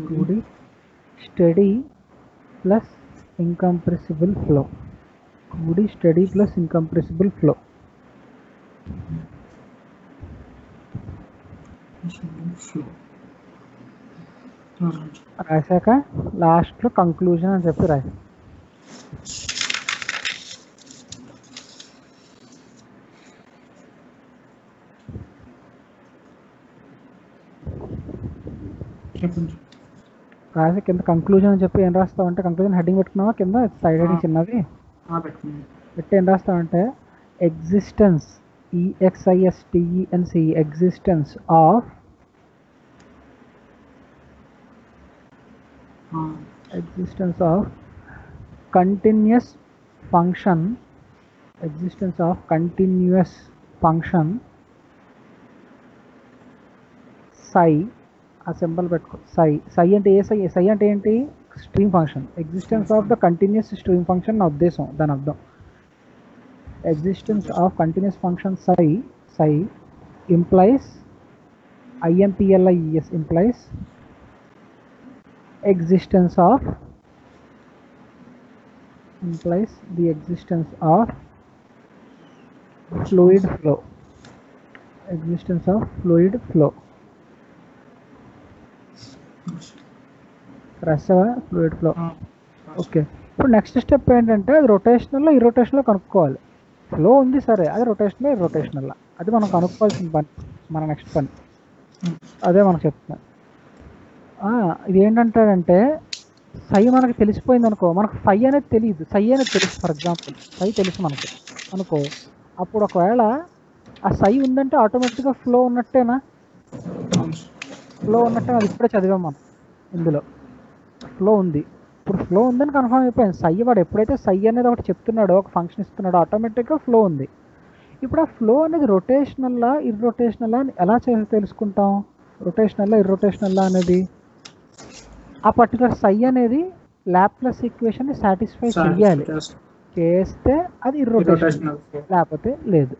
[SPEAKER 1] two D study plus incompressible flow incompressible flow 2D steady plus incompressible flow.
[SPEAKER 2] Flow రాసాను లాస్ట్
[SPEAKER 1] రాశాక లాస్ట్లో కంక్లూజన్ అని చెప్పి రాయి. రాసి కింద కంక్లూజన్ అని చెప్పి ఏం రాస్తావు అంటే కంక్లూజన్ హెడ్డింగ్ పెట్టుకున్నావా? కింద సైడ్ హెడ్డింగ్ చిన్నది?
[SPEAKER 2] పెట్టుకున్నాను
[SPEAKER 1] పెట్టి ఏం రాస్తామంటే ఎగ్జిస్టెన్స్ ఈఎక్స్ఐఎస్టిఈఎన్సి ఎగ్జిస్టెన్స్ ఆఫ్
[SPEAKER 2] ఆ,
[SPEAKER 1] existence of continuous function existence of continuous function psi ఆ సింబల్ పెట్టుకో సై సై అంటే ఏ సై సై అంటే ఏంటి stream function existence of the continuous stream function నా ఉద్దేశం దాని అర్థం existence of continuous function Sye Sye implies ఐఎంపిఎల్ఐఎస్ implies existence of implies the existence of fluid flow. Existence of fluid flow. రాసావా ఫ్లూయిడ్ ఫ్లో ఓకే ఇప్పుడు నెక్స్ట్ స్టెప్ ఏంటంటే అది రొటేషనల్లో ఈ రొటేషన్లో కనుక్కోవాలి. ఫ్లో ఉంది సరే అది రొటేషనల్ ఈ రొటేషనల్ అది మనం కనుక్కోవాల్సిన పని మన నెక్స్ట్ పని. అదే మనకు చెప్తున్నా. ఆ, ఇది ఏంటంటాడంటే సై మనకు తెలిసిపోయింది అనుకో మనకు ఫై అనేది తెలియదు సై అనేది తెలుసు ఫర్ ఎగ్జాంపుల్ సై తెలుసు మనకి. అనుకో అప్పుడు ఒకవేళ ఆ సై ఉందంటే ఆటోమేటిక్గా ఫ్లో ఉన్నట్టేనా? ఫ్లో ఉన్నట్టే అది ఇప్పుడే చదివాం మనం ఇందులో. ఫ్లో ఉంది. ఇప్పుడు ఫ్లో ఉందని కన్ఫర్మ్ అయిపోయింది సై వాడు ఎప్పుడైతే సై అనేది ఒకటి చెప్తున్నాడో ఒక ఫంక్షన్ ఇస్తున్నాడో ఆటోమేటిక్గా ఫ్లో ఉంది. ఇప్పుడు ఆ ఫ్లో అనేది రొటేషనల్లా ఇర్రొటేషనల్లా అని ఎలా చే తెలుసుకుంటాం? రొటేషనల్లా ఇర్రొటేషనల్లా అనేది? ఆ పర్టికులర్ సై అనేది ల్యాప్లస్ ఈక్వేషన్ని సాటిస్ఫై చెయ్యాలి. చేస్తే. అది ఇర్రొటేషనల్ లేకపోతే లేదు.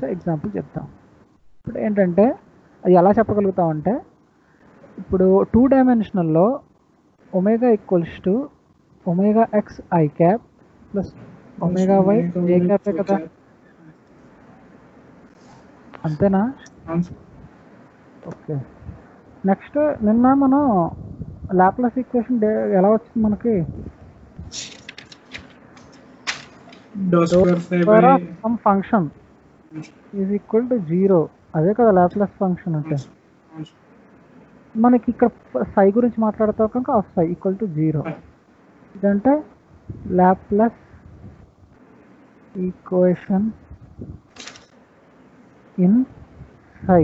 [SPEAKER 1] సో ఎగ్జాంపుల్ చెప్తాం. ఇప్పుడు ఏంటంటే అది ఎలా చెప్పగలుగుతాం అంటే ఇప్పుడు టూ డైమెన్షనల్లో omega equals to omega x i cap plus omega y ఏ క్యాపే కదా అంతేనా
[SPEAKER 2] అవును సార్
[SPEAKER 1] ఓకే నెక్స్ట్ నిన్న మనం లాప్లస్ ఈక్వేషన్ డే ఎలా వచ్చింది మనకి
[SPEAKER 2] doh square five
[SPEAKER 1] square
[SPEAKER 2] by
[SPEAKER 1] of some function is equal to zero అదే కదా లాప్లస్ ఫంక్షన్ అంటే
[SPEAKER 2] అవును సార్
[SPEAKER 1] మనకి ఇక్కడ సై గురించి మాట్లాడతాం కనుక of psi equal to zero ఇదంటే లాప్లస్ ఈక్వేషన్ ఇన్ సై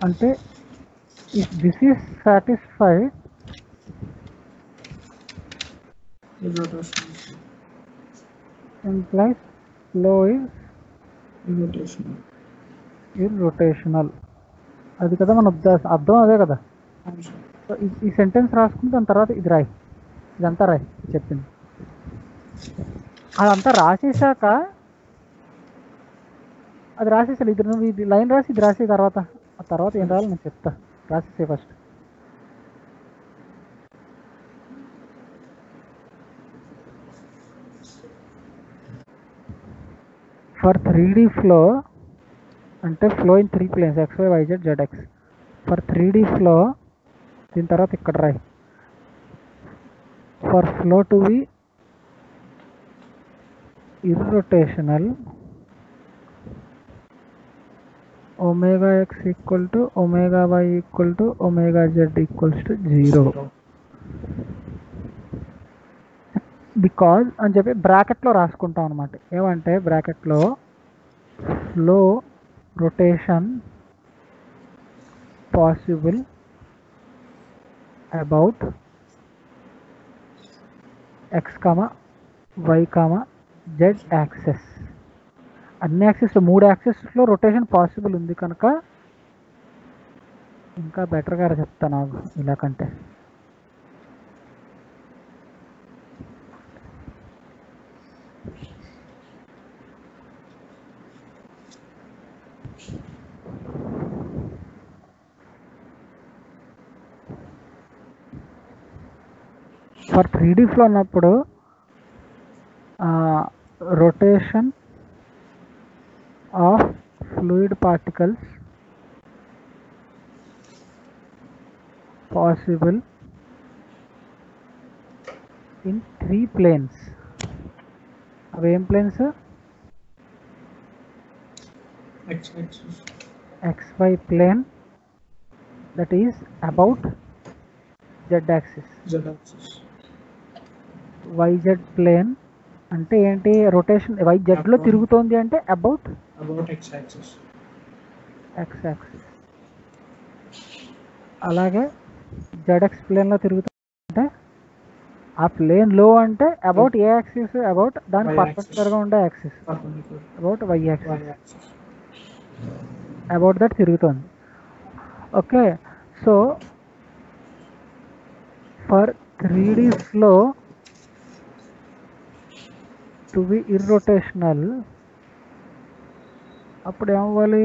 [SPEAKER 1] అంటే if this is satisfied
[SPEAKER 2] rotational
[SPEAKER 1] implies flow is
[SPEAKER 2] rotational
[SPEAKER 1] irrotational అది కదా మన అర్థం అదే కదా? సో ఈ సెంటెన్స్ రాసుకుని దాని తర్వాత ఇది రాయి. ఇదంతా రాయి చెప్పింది. అదంతా రాసేసాక అది రాసేసాను ఇది నువ్వు ఇది లైన్ రాసి ఇది రాసే తర్వాత. ఆ తర్వాత ఏం రాయాలి నేను చెప్తా. రాసేసే first for three D flow అంటే flow in three planes x y y z z x for three D flow దీని తర్వాత ఇక్కడ రాయి. For flow to be irrotational omega x equal to omega y equal to omega z equals to 0 because అని చెప్పి బ్రాకెట్లో రాసుకుంటాం అనమాట ఏమంటే బ్రాకెట్లో flow rotation possible about x comma y comma z axes అన్ని యాక్సెస్ మూడు యాక్సెస్లో రొటేషన్ పాసిబుల్ ఉంది కనుక ఇంకా బెటర్గా చెప్తాను నాకు ఇలా కంటే ఫర్ త్రీ డీస్లో ఉన్నప్పుడు rotation of fluid particles possible in three planes అవి ఏం planes
[SPEAKER 2] X axis.
[SPEAKER 1] xy plane that is about z axis
[SPEAKER 2] Z axis.
[SPEAKER 1] Yz plane అంటే ఏంటి రొటేషన్ yz లో తిరుగుతోంది అంటే about
[SPEAKER 2] About X axis.
[SPEAKER 1] x axis అలాగే zx ప్లేన్లో తిరుగుతుంది అంటే ఆ ప్లేన్లో అంటే అబౌట్ ఏ యాక్సిస్ అబౌట్ దాని
[SPEAKER 2] Y axis.
[SPEAKER 1] పర్ఫెక్టర్గా ఉండే
[SPEAKER 2] axis.
[SPEAKER 1] About y
[SPEAKER 2] axis.
[SPEAKER 1] About that తిరుగుతోంది ఓకే సో ఫర్ త్రీ డీస్లో టు బి ఇర్రొటేషనల్ అప్పుడు ఏమవ్వాలి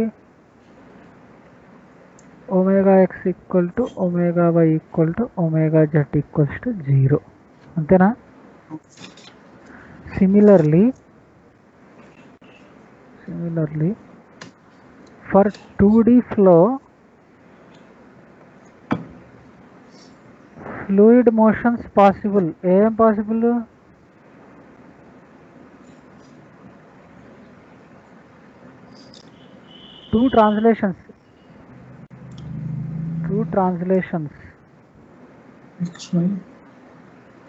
[SPEAKER 1] omega x equal to omega y equal to omega z equals to zero అంతేనా similarly similarly for two D flow fluid motions possible ఏం possible two translations two translations
[SPEAKER 2] X Y.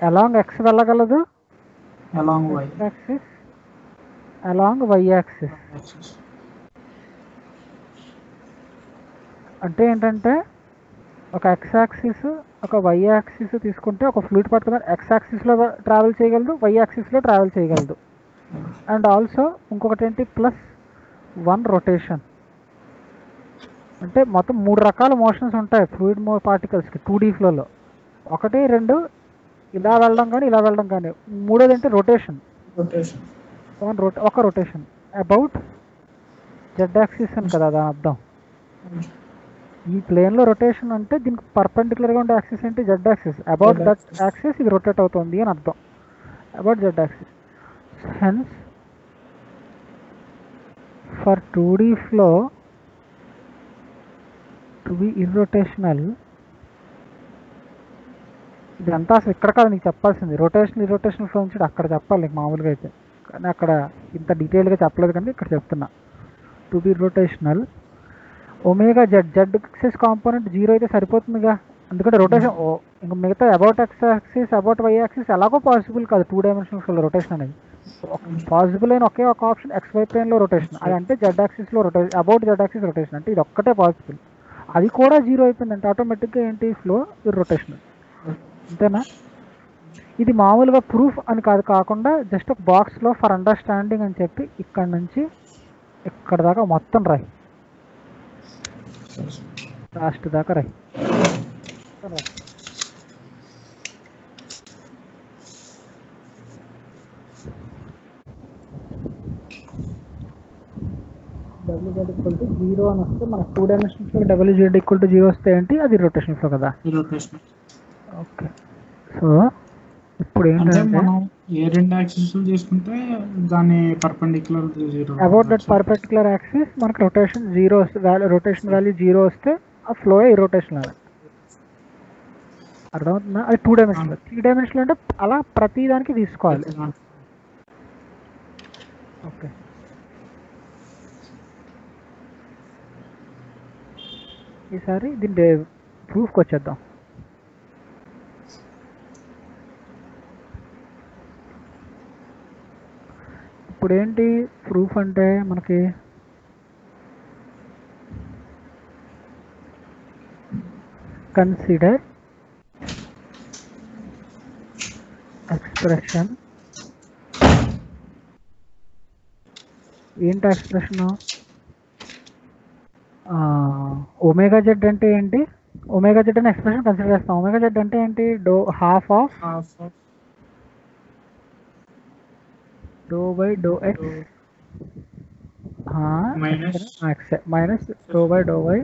[SPEAKER 1] Along x వెళ్ళగలదు?
[SPEAKER 2] Along Y.
[SPEAKER 1] Axis along y axis
[SPEAKER 2] Axis.
[SPEAKER 1] అంటే ఏంటంటే ఒక ఎక్స్ యాక్సిస్ ఒక వై యాక్సిస్ తీసుకుంటే ఒక ఫ్లూయిడ్ పట్టుకుని ఎక్స్ యాక్సిస్లో ట్రావెల్ చేయగలదు వై యాక్సిస్లో ట్రావెల్ చేయగలదు. అండ్ ఆల్సో ఇంకొకటి ఏంటి? ప్లస్ వన్ రొటేషన్ అంటే మొత్తం మూడు రకాల మోషన్స్ ఉంటాయి ఫ్లూయిడ్ మో పార్టికల్స్కి టూ డీ ఫ్లోలో. ఒకటి రెండు ఇలా వెళ్ళడం కానీ ఇలా వెళ్ళడం కానీ. మూడోది ఏంటి? రొటేషన్. వన్ రొట ఒక రొటేషన్. అబౌట్ జెడ్ యాక్సిస్ అని కదా దాని అర్థం. ఈ ప్లేన్లో రొటేషన్ అంటే దీనికి పర్పెండికులర్గా ఉండే యాక్సిస్ ఏంటి? Z axis.
[SPEAKER 2] About
[SPEAKER 1] that.
[SPEAKER 2] Axis.
[SPEAKER 1] ఇది రొటేట్ అవుతుంది అని అర్థం. About z axis. Hence for two D flow to be irrotational ఇదంతా అసలు ఇక్కడ కాదు నీకు చెప్పాల్సింది. రొటేషన్ ఇర్రొటేషనల్ ఫ్లో నుంచి అక్కడ చెప్పాలి నీకు మామూలుగా అయితే. కానీ అక్కడ ఇంత డీటెయిల్గా చెప్పలేదు కానీ ఇక్కడ చెప్తున్నా. To be rotational omega z z axis component zero అయితే సరిపోతుందిగా. ఎందుకంటే రొటేషన్ ఇంకా మిగతా about x axis about y axis ఎలాగో పాసిబుల్ కాదు. టూ డైమెన్షనల్ రొటేషన్ అనేది. పాసిబుల్ అయిన ఒకే ఒక ఆప్షన్ ఎక్స్ వై ప్లేన్లో రొటేషన్ అది అంటే z యాక్సిస్లో rotation about z axis rotation అంటే ఇది ఒక్కటే పాసిబుల్ అది కూడా జీరో అయిపోయిందంటే. ఆటోమేటిక్గా ఏంటి? ఫ్లో రొటేషన్ అంతేనా? ఇది మామూలుగా ప్రూఫ్ అని కాదు కాకుండా జస్ట్ ఒక బాక్స్లో ఫర్ అండర్స్టాండింగ్ అని చెప్పి ఇక్కడ నుంచి ఇక్కడ దాకా మొత్తం రాయి. లాస్ట్ దాకా రాయి. డబ్ల్యూ జెడ్ ఈక్వల్ టు జీరో అని వస్తే మనకు టూ డైమెన్షన్స్లో డబ్ల్యూ జెడ్ ఈక్వల్ టు జీరో వస్తే ఏంటి అది రొటేషన్ ఫ్లో కదా. ఓకే సో ఇప్పుడు ఏంటంటే
[SPEAKER 2] మనం ఏ రెండు యాక్సిస్ తీసుకుంటే దాని perpendicular zero
[SPEAKER 1] about that perpendicular axis మనకు రొటేషన్ జీరో వస్తే వాల్యూ రొటేషన్ వాల్యూ జీరో వస్తే ఆ ఫ్లో ఈ రొటేషన్ అర్థమవుతుందా? అది టూ డైమెన్షనల్ త్రీ డైమెన్షనల్ అంటే అలా ప్రతి దానికి తీసుకోవాలి. ఓకే ఈసారి దీని ప్రూఫ్కి వచ్చేద్దాం. ఇప్పుడు ఏంటి ప్రూఫ్ అంటే మనకి కన్సిడర్ ఎక్స్ప్రెషన్. ఏంటి ఎక్స్ప్రెషను? ఒమేగా జెడ్ అంటే ఏంటి? ఒమేగా జెడ్ అనే ఎక్స్ప్రెషన్ కన్సిడర్ చేస్తాం. ఒమేగా జెడ్ అంటే ఏంటి? Dou
[SPEAKER 2] half of
[SPEAKER 1] dou by dou x.
[SPEAKER 2] Minus
[SPEAKER 1] x minus dou by dou by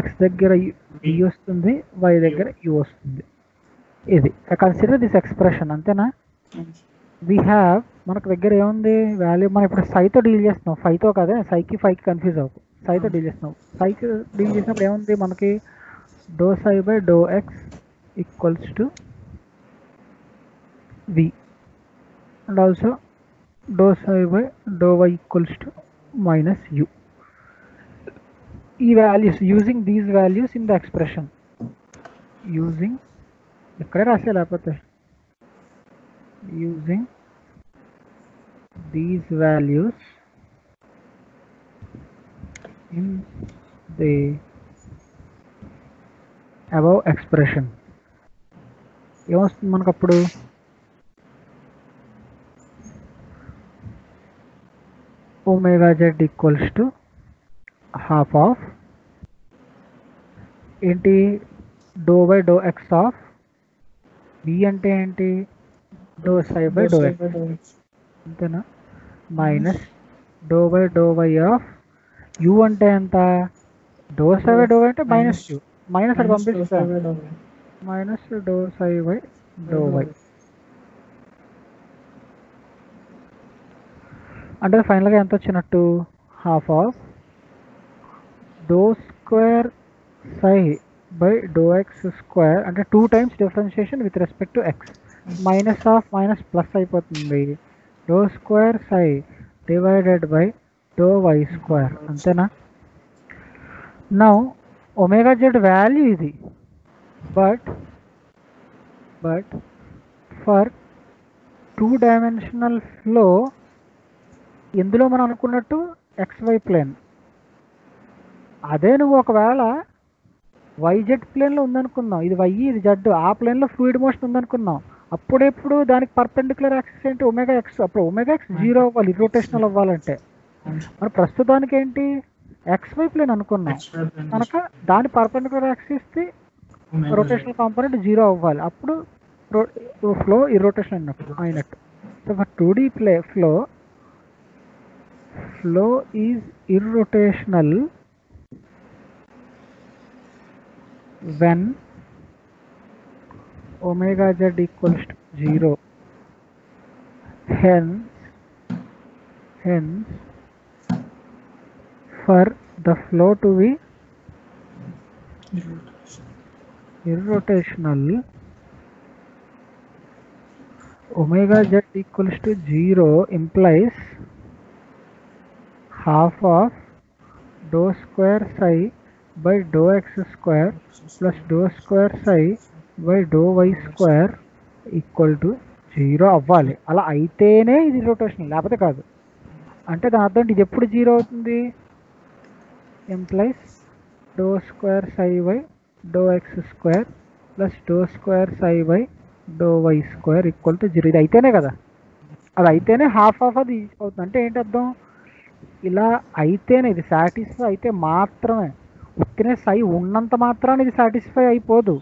[SPEAKER 1] x దగ్గర ఈ వస్తుంది వై దగ్గర యూ వస్తుంది. ఇది. కన్సిడర్ దిస్ ఎక్స్ప్రెషన్ అంతేనా? వీ హ్యావ్ మనకు దగ్గర ఏముంది? వాల్యూ మనం ఇప్పుడు సైతో డీల్ చేస్తున్నాం. ఫైవ్తో కదా సైకి ఫైవ్కి కన్ఫ్యూజ్ అవ్వకు సైతో డీల్ చేస్తున్నాం సైకి డీల్ చేసినప్పుడు ఏముంది మనకి dou psi by dou x equals to v and also dou psi by dou y equals to minus u ఈ values using these values in the expression using ఇక్కడే రాసే లేకపోతే using these values in the above expression. ఏమొస్తుంది మనకు అప్పుడు omega z equals to half of ఏంటి? Dou by dou x of b అంటే ఏంటి? Dou psi by dou x అంతేనా? Minus dou by dou by of u అంటే ఎంత? Dou psi by dou by అంటే మైనస్ యూ మైనస్ అది పంపిస్తా minus dou psi by dou by అంటే ఫైనల్గా ఎంత వచ్చినట్టు? Half of dou square psi by dou x square అంటే two times differentiation with respect to x minus of minus plus అయిపోతుంది. Dou square psi divided by dou y square అంతేనా? నౌ ఒమేగా జెడ్ వాల్యూ ఇది. But but for two dimensional flow ఇందులో మనం అనుకున్నట్టు ఎక్స్వై ప్లేన్ అదే నువ్వు ఒకవేళ వైజెడ్ ప్లేన్లో ఉందనుకుందాం ఇది వై ఇది జడ్ ఆ ప్లేన్లో ఫ్లూయిడ్ మోషన్ ఉందనుకుందాం అప్పుడెప్పుడు దానికి పర్పెండిక్యులర్ యాక్సిస్ ఏంటి? ఒమేగా ఎక్స్ అప్పుడు ఒమేగా ఎక్స్ జీరో అవ్వాలి ఇర్రోటేషనల్ అవ్వాలంటే. మరి ప్రస్తుతానికి ఏంటి ఎక్స్ వై ప్లేన్ అనుకున్నాం కనుక దాని పర్పెండిక్యులర్ యాక్సిస్కి రొటేషనల్ కాంపోనెంట్ జీరో అవ్వాలి. అప్పుడు ఫ్లో ఇర్రోటేషన్ అన్నట్టు అయినట్టు so for two D play flow flow is irrotational when omega z equals to 0 hence hence for the flow to be irrotational omega z equals to 0 implies half of dou square psi by dou x square plus dou square psi by dou y square equal to zero అవ్వాలి అలా అయితేనే ఇది రొటేషన్ లేకపోతే కాదు అంటే దాని అర్థం ఇది ఎప్పుడు జీరో అవుతుంది implies dou square psi by dou x square plus dou square psi by dou y square equal to zero ఇది అయితేనే కదా. అది అయితేనే హాఫ్ ఆఫ్ అది అవుతుంది అంటే ఏంటి అర్థం? ఇలా అయితేనే ఇది సాటిస్ఫై అయితే మాత్రమే. ఉత్తినే సై ఉన్నంత మాత్రాన్ని ఇది సాటిస్ఫై అయిపోదు.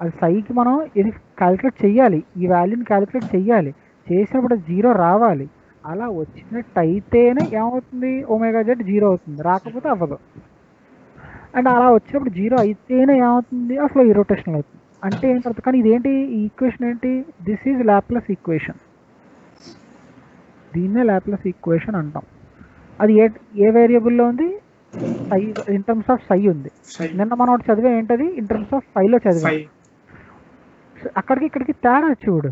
[SPEAKER 1] అది సైకి మనం ఇది క్యాలిక్యులేట్ చేయాలి ఈ వాల్యూని క్యాలిక్యులేట్ చేయాలి చేసినప్పుడు జీరో రావాలి. అలా వచ్చినట్టు అయితేనే ఏమవుతుంది? ఒమేగా జెడ్ జీరో అవుతుంది. రాకపోతే అవ్వదు. అండ్ అలా వచ్చినప్పుడు జీరో అయితేనే ఏమవుతుంది? అసలు ఇరోటేషన్ అవుతుంది. అంటే ఏంటి అర్థం కానీ ఇదేంటి? ఈ ఈక్వేషన్ ఏంటి? దిస్ ఈజ్ ల్యాప్లస్ ఈక్వేషన్ దీన్నే ల్యాప్లస్ ఈక్వేషన్ అంటాం. అది ఏ ఏ వేరియబుల్లో ఉంది? Psi in terms of psi ఉంది. నిన్న మనం ఒకటి చదివే. ఏంటది? ఇన్ టర్మ్స్ ఆఫ్ ఫైవ్లో చదివా. అక్కడికి ఇక్కడికి తేడా చూడు.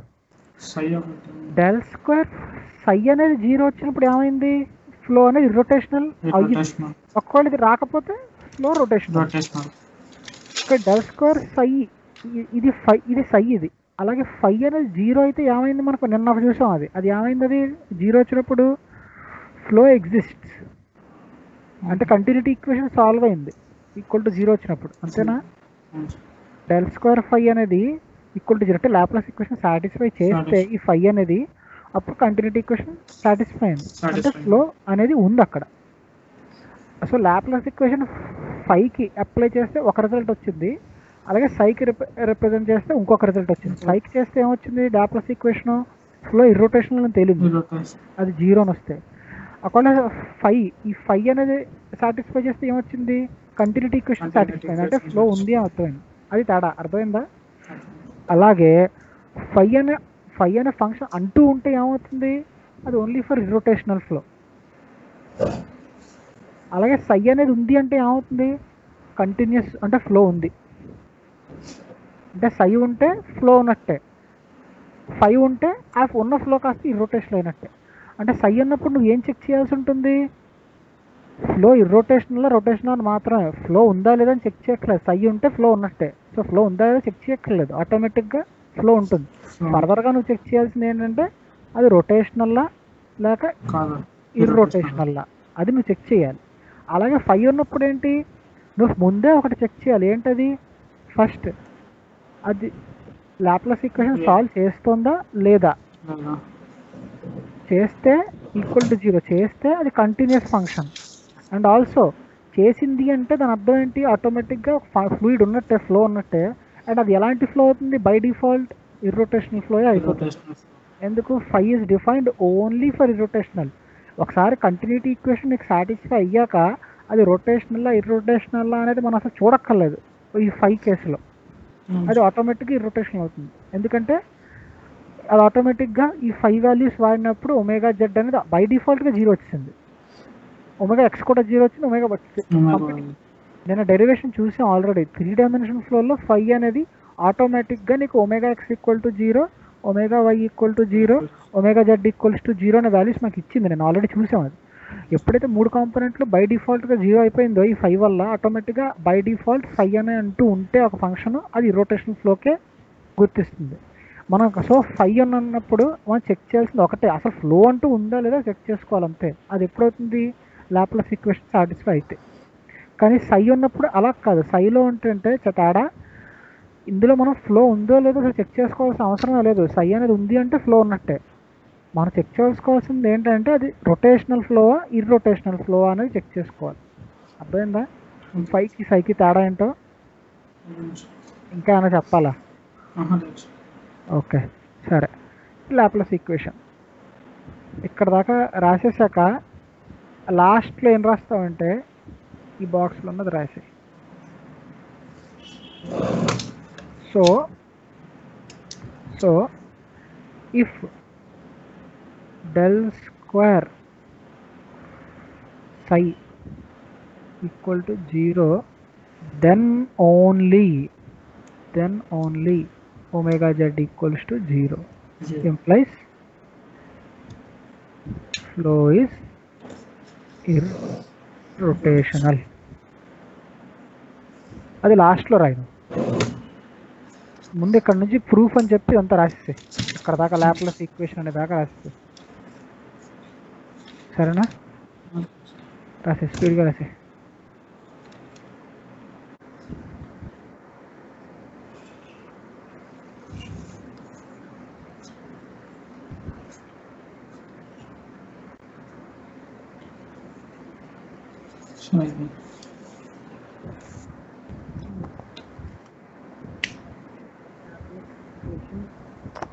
[SPEAKER 1] డెల్ స్క్వేర్ సై అనేది జీరో వచ్చినప్పుడు ఏమైంది? ఫ్లో అనేది ఇర్రొటేషనల్ అయ్యింది
[SPEAKER 2] రొటేషనల్
[SPEAKER 1] ఒకవేళ ఇది రాకపోతే ఫ్లో రొటేషనల్
[SPEAKER 2] రొటేషనల్
[SPEAKER 1] ఇక్కడ డెల్ స్క్వేర్ సై ఇది ఫై ఇది సై ఇది. అలాగే ఫై అనేది జీరో అయితే ఏమైంది మనకు? నిన్న చూసాం అది. అది ఏమైంది అది? జీరో వచ్చినప్పుడు ఫ్లో ఎగ్జిస్ట్ అంటే కంటిన్యూటీ ఈక్వేషన్ సాల్వ్ అయింది. ఈక్వల్ టు జీరో వచ్చినప్పుడు. అంతేనా? డెల్ స్క్వేర్ ఫై అనేది ఈక్వల్ టు జీరో అంటే లాప్లాస్ ఈక్వేషన్ సాటిస్ఫై చేస్తే ఈ ఫై అనేది అప్పుడు కంటిన్యూటీ ఈక్వేషన్ సాటిస్ఫై అయింది అంటే. ఫ్లో అనేది ఉంది అక్కడ. సో లాప్లాస్ ఈక్వేషన్ ఫైవ్కి అప్లై చేస్తే ఒక రిజల్ట్ వచ్చింది. అలాగే సైకి రిప్రజెంట్ చేస్తే ఇంకొక రిజల్ట్ వచ్చింది. సైకి చేస్తే ఏమొచ్చింది? లాప్లాస్ ఈక్వేషన్ ఫ్లో ఇర్రొటేషనల్ అని తేలింది.
[SPEAKER 2] రొటేషన్
[SPEAKER 1] అది జీరో అని వస్తే. ఒకవేళ ఫైవ్ ఈ ఫైవ్ అనేది సాటిస్ఫై చేస్తే ఏమొచ్చింది? కంటిన్యూటీ ఈక్వేషన్ సాటిస్ఫై అంటే ఫ్లో ఉంది అని అర్థమైంది. అది తేడా. అర్థమైందా? అలాగే ఫైవ్ అనే ఫైవ్ అనే ఫంక్షన్ అంటూ ఉంటే ఏమవుతుంది? అది ఓన్లీ ఫర్ ఇర్రొటేషనల్ ఫ్లో అలాగే సై అనేది ఉంది అంటే ఏమవుతుంది? కంటిన్యూస్ అంటే ఫ్లో ఉంది. అంటే సై ఉంటే ఫ్లో ఉన్నట్టే. ఫైవ్ ఉంటే ఆ ఉన్న ఫ్లో కాస్త ఇర్రొటేషన్ అయినట్టే. అంటే సై అన్నప్పుడు నువ్వు ఏం చెక్ చేయాల్సి ఉంటుంది? ఫ్లో ఇర్రొటేషన్లో రొటేషన్ అని మాత్రమే. ఫ్లో ఉందా లేదా అని చెక్ చేయక్కర్లేదు. సై ఉంటే ఫ్లో ఉన్నట్టే. సో ఫ్లో ఉందా లేదా చెక్ చేయక్కర్లేదు. ఆటోమేటిక్గా ఫ్లో ఉంటుంది. ఫర్దర్గా నువ్వు చెక్ చేయాల్సింది ఏంటంటే అది రొటేషనల్లా లేక ఇర్రొటేషనల్లా అది నువ్వు చెక్ చేయాలి. అలాగే ఫైవ్ ఉన్నప్పుడు ఏంటి? నువ్వు ముందే ఒకటి చెక్ చేయాలి. ఏంటది? ఫస్ట్ అది లాప్లస్ ఈక్వేషన్ సాల్వ్ చేస్తుందా లేదా?
[SPEAKER 2] లేదా?
[SPEAKER 1] చేస్తే ఈక్వల్ టు జీరో చేస్తే అది కంటిన్యూస్ ఫంక్షన్ అండ్ ఆల్సో చేసింది అంటే దాని అర్థం ఏంటి? ఆటోమేటిక్గా ఫ్లూయిడ్ ఉన్నట్టే ఫ్లో ఉన్నట్టే అండ్ అది ఎలాంటి ఫ్లో అవుతుంది? బై డిఫాల్ట్ ఇర్రొటేషనల్ ఫ్లో అయిపోతుంది. ఎందుకు? Phi is defined only for irrotational ఒకసారి కంటిన్యూటీ ఈక్వేషన్ నీకు సాటిస్ఫై అయ్యాక అది రొటేషనల్లా ఇర్రొటేషనల్లా అనేది మనం అసలు చూడక్కర్లేదు. ఈ ఫైవ్ కేసులో అది ఆటోమేటిక్గా ఇర్రొటేషన్ అవుతుంది. ఎందుకంటే అది ఆటోమేటిక్గా ఈ ఫైవ్ వాల్యూస్ వాడినప్పుడు ఒమేగా జెడ్ అనేది బై డిఫాల్ట్గా జీరో వచ్చింది. ఒమేగా ఎక్స్ కూడా జీరో వచ్చింది ఒమేగా వచ్చింది. నేను డెరివేషన్ చూసి ఆల్రెడీ త్రీ డైమెన్షన్ ఫ్లోర్లో ఫైవ్ అనేది ఆటోమేటిక్గా నీకు omega x equal to zero omega y equal to zero omega z equals to zero అనే వాల్యూస్ నాకు ఇచ్చింది నేను ఆల్రెడీ చూసాం అది. ఎప్పుడైతే మూడు కాంపోనెంట్లు బై డిఫాల్ట్గా జీరో అయిపోయిందో ఈ ఫైవ్ వల్ల ఆటోమేటిక్గా బై డిఫాల్ట్ ఫైవ్ అనే అంటూ ఉంటే ఒక ఫంక్షన్ అది రొటేషన్ ఫ్లోకే గుర్తిస్తుంది. మనం సో ఫైవ్ అని అన్నప్పుడు మనం చెక్ చేయాల్సింది ఒకటే. అసలు ఫ్లో అంటూ ఉందా లేదా చెక్ చేసుకోవాలి అంతే. అది ఎప్పుడవుతుంది? లాప్లస్ ఈక్వేషన్ సాటిస్ఫై అయితే. కానీ సై ఉన్నప్పుడు అలా కాదు. సైలో ఉంటుంటే తేడా ఇందులో మనం ఫ్లో ఉందో లేదో అసలు చెక్ చేసుకోవాల్సిన అవసరం లేదు. సై అనేది ఉంది అంటే ఫ్లో ఉన్నట్టే. మనం చెక్ చేసుకోవాల్సింది ఏంటంటే అది రొటేషనల్ ఫ్లోవా ఇర్రొటేషనల్ ఫ్లో అనేది చెక్ చేసుకోవాలి. అర్థమైందా? ఫైవ్కి సైకి తేడా ఏంటో? ఇంకా ఏమైనా చెప్పాలా? ఓకే సరే. లాప్లస్ ఈక్వేషన్ ఇక్కడ దాకా రాసేసాక లాస్ట్లో ఏం రాస్తామంటే ఈ బాక్స్లో ఉన్నది రాసే so so if del square psi equal to 0 then only then only omega z equals to 0 implies flow is irrotational అది లాస్ట్లో రాయను. ముందు ఇక్కడ నుంచి ప్రూఫ్ అని చెప్పి అంతా రాసేసి ఇక్కడ దాకా ల్యాప్లస్ ఈక్వేషన్ అనే దాకా రాసేసి సరేనా? రాసే స్పీడ్గా రాసే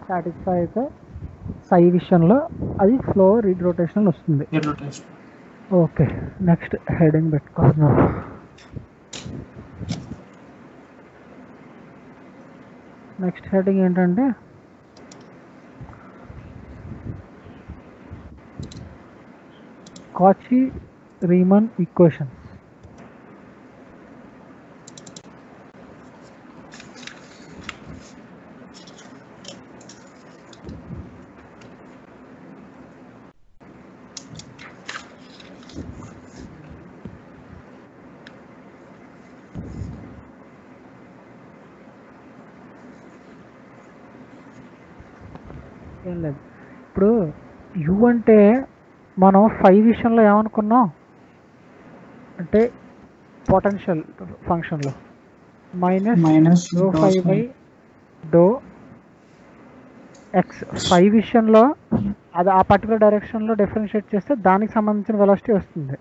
[SPEAKER 1] సాటిస్ఫై అయితే సై విషయంలో అది ఫ్లో రీడ్ రొటేషన్ వస్తుంది. ఓకే నెక్స్ట్ హెడింగ్ పెట్టుకుంటున్నాం నెక్స్ట్ హెడింగ్ ఏంటంటే కాచి రీమన్ ఈక్వేషన్స్ ఏం లేదు ఇప్పుడు యు అంటే మనం ఫైవ్ విషయంలో ఏమనుకున్నాం? అంటే పొటెన్షియల్ ఫంక్షన్లో minus
[SPEAKER 2] minus
[SPEAKER 1] dou phi by dou x phi విషయంలో అది ఆ పర్టికులర్ డైరెక్షన్లో డిఫరెన్షియేట్ చేస్తే దానికి సంబంధించిన వెలాసిటీ వస్తుంది.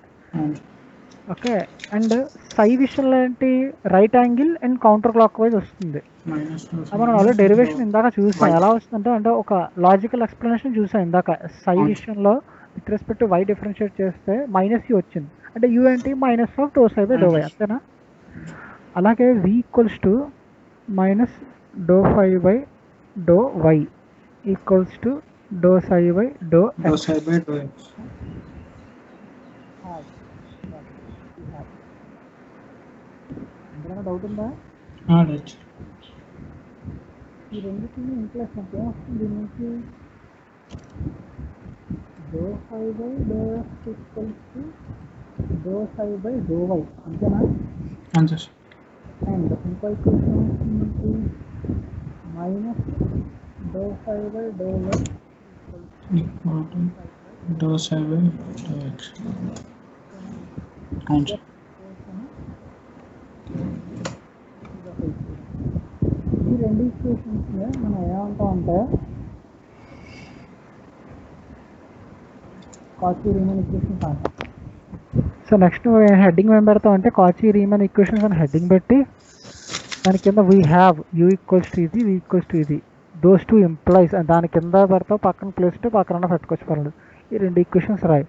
[SPEAKER 1] ఓకే అండ్ సై విషయంలో ఏంటి? Right angle and counter clock wise వస్తుంది మనం ఆల్రెడీ డెరివేషన్ ఇందాక చూసాం. ఎలా వస్తుందంటే అంటే ఒక లాజికల్ ఎక్స్ప్లెనేషన్ చూసాం ఇందాక. సై. విషయంలో with respect to y differentiate చేస్తే మైనస్ యూ వచ్చింది అంటే యూ ఏంటి minus of dou psi by dou y
[SPEAKER 2] Minus.
[SPEAKER 1] అంతేనా అలాగే v equals to minus dou phi by dou y equals to dou psi by dou
[SPEAKER 2] dou psi by dou x
[SPEAKER 1] doubt ఉందా
[SPEAKER 2] డచ్
[SPEAKER 1] ఈ రెండింటిని ఇంప్లస్ అంటే ఏమొస్తుంది దీని నుంచి dou phi by dou x equals to dou phi by dou y అంతేనా
[SPEAKER 2] అంతే సార్
[SPEAKER 1] అండ్ ఇంకో ఈక్వేషన్ ఏమొస్తుంది minus dou phi by dou y
[SPEAKER 2] equal to dou psi by dou x అవును సార్
[SPEAKER 1] ఈ రెండు ఈక్వేషన్స్ మనం ఏమంటాం Cauchy Riemann equations so next heading ఏం పెడతాం అంటే కాచి రీమన్ ఈక్వేషన్స్ అని హెడ్డింగ్ పెట్టి దాని కింద we have u equals to ఇది వీ ఈక్వల్స్ టు ఇది. దోస్ టూ ఎంప్లాయీస్ దాని కింద పెడతావు పక్కన ప్లేస్ టు పక్కన పెట్టుకోవచ్చు పర్లేదు. ఈ రెండు ఈక్వేషన్స్ రాయి.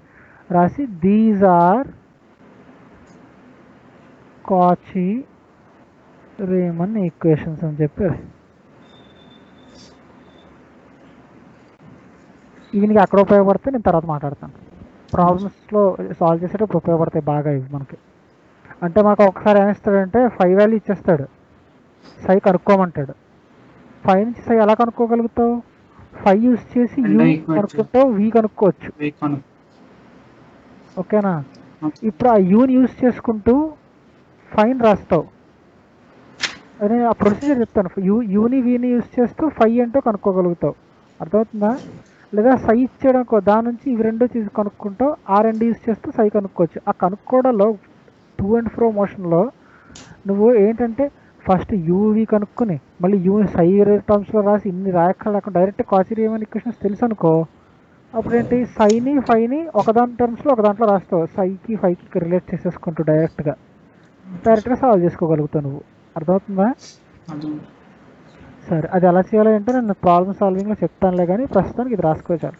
[SPEAKER 1] రాసి దీస్ ఆర్ కాచి రేమన్ ఈక్వేషన్స్ అని చెప్పి ఇవి నీకు అక్కడ ఉపయోగపడితే నేను తర్వాత మాట్లాడతాను. ప్రాబ్లమ్స్లో సాల్వ్ చేసేటప్పుడు ఉపయోగపడతాయి బాగా ఇవి మనకి. అంటే మాకు ఒకసారి ఏమిస్తాడంటే ఫైవ్ వాల్యూ ఇచ్చేస్తాడు. సై కనుక్కోమంటాడు. ఫైవ్ నుంచి సై ఎలా కనుక్కోగలుగుతావు? ఫైవ్ యూస్ చేసి యూ కనుక్కుంటావు వి కనుక్కోవచ్చు.
[SPEAKER 2] అను
[SPEAKER 1] ఓకేనా. ఇప్పుడు ఆ యూని యూస్ చేసుకుంటూ ఫైన్ రాస్తావు. అదే ఆ ప్రొసీజర్ చెప్తాను. యూ యూని వీని యూస్ చేస్తూ ఫైవ్ ఏంటో కనుక్కోగలుగుతావు. అర్థమవుతుందా? లేదా సై ఇచ్చేయడం దాని నుంచి ఇవి రెండు తీసి కనుక్కుంటావు ఆ రెండు యూస్ చేస్తూ సై కనుక్కోవచ్చు. ఆ కనుక్కోవడంలో టూ అండ్ ఫ్రో మోషన్లో నువ్వు ఏంటంటే ఫస్ట్ యూవి కనుక్కొని మళ్ళీ యూ సై టర్మ్స్లో రాసి ఇన్ని రాయక్కర్లేకుండా డైరెక్ట్ కాసిరియమైన ఈక్వేషన్స్ తెలుసు అనుకో అప్పుడు ఏంటి సైని ఫైని ఒకదాని టర్మ్స్లో ఒక దాంట్లో రాస్తావు. సైకి ఫైకి రిలేట్ చేసేసుకుంటూ డైరెక్ట్గా. డైరెక్ట్గా సాల్వ్ చేసుకోగలుగుతావు నువ్వు. అర్థమవుతుందా? సరే అది ఎలా చేయాలో అంటే నేను ప్రాబ్లమ్ సాల్వింగ్లో చెప్తానులే కానీ ప్రస్తుతానికి ఇది రాసుకోవచ్చు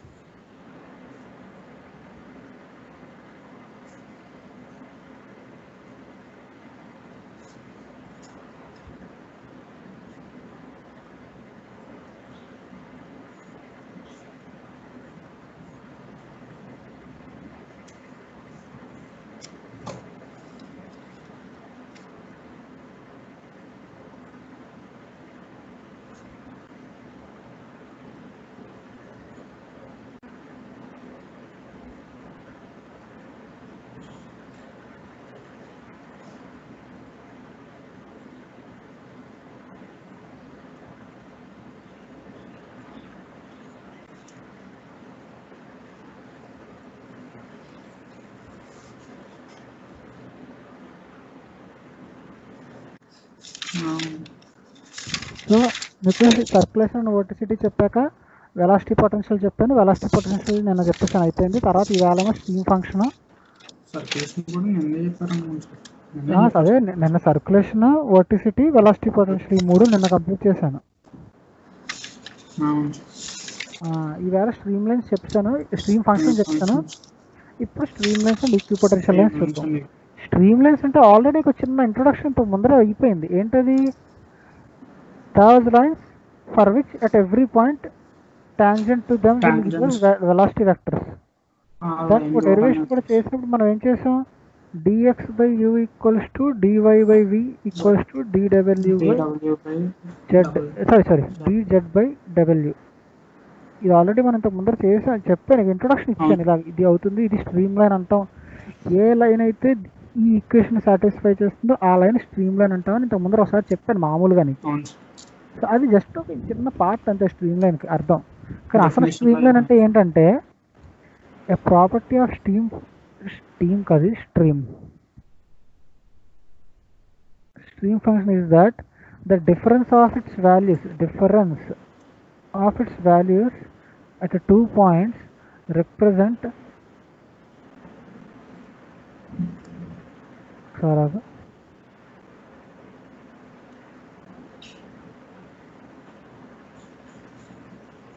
[SPEAKER 1] సో మీకు సర్క్యులేషన్ అండ్ వర్టిసిటీ చెప్పాక వెలాసిటీ పొటెన్షియల్ చెప్పాను. వెలాసిటీ పొటెన్షియల్ నిన్న చెప్పేసాను అయిపోయింది. తర్వాత ఇవాళ స్ట్రీమ్ ఫంక్షన్. అదే నిన్న సర్క్యులేషన్ వర్టిసిటీ వెలాసిటీ పొటెన్షియల్ ఈ మూడు నిన్న కంప్లీట్ చేశాను. ఈవేళ స్ట్రీమ్ లైన్స్ చెప్తాను స్ట్రీమ్ ఫంక్షన్ చెప్తాను ఇప్పుడు stream lines and equipotential lines చూద్దాం. స్ట్రీమ్ లైన్స్ అంటే ఆల్రెడీ ఒక చిన్న ఇంట్రొడక్షన్ ఇంత ముందర అయిపోయింది. ఏంటది? Third lines for which at every point tangent to them
[SPEAKER 2] Tangents.
[SPEAKER 1] Velocity vectors
[SPEAKER 2] ఆ,
[SPEAKER 1] దానికి
[SPEAKER 2] ఇంకో
[SPEAKER 1] డెరివేషన్. కూడా చేసినప్పుడు మనం ఏం చేసాం d x by u equals to d y by v equals to
[SPEAKER 2] DW by
[SPEAKER 1] z.
[SPEAKER 2] Sorry
[SPEAKER 1] sorry d z by W ఇది ఆల్రెడీ మనం ఇంతకు ముందర చేసాను చెప్పాను ఇంట్రొడక్షన్ ఇచ్చాను ఇలా ఇది అవుతుంది ఇది స్ట్రీమ్ లైన్ అంటాం ఏ లైన్ అయితే ఈ ఈక్వేషన్ సాటిస్ఫై చేస్తుందో ఆ లైన్ స్ట్రీమ్ లైన్ అంటామని ఇంతకు ముందర ఒకసారి చెప్పాను మామూలుగా నీకు
[SPEAKER 2] అవును సార్.
[SPEAKER 1] సో అది జస్ట్ ఒక చిన్న పార్ట్ అంతే స్ట్రీమ్ లైన్కి అర్థం. కానీ అసలు
[SPEAKER 2] Definition
[SPEAKER 1] స్ట్రీమ్ లైన్
[SPEAKER 2] ప్రకారం.
[SPEAKER 1] అంటే ఏంటంటే ఏ ప్రాపర్టీ ఆఫ్ స్ట్రీమ్ స్ట్రీమ్ కాదు stream stream function is that the difference of its values difference of its values at two points represent sir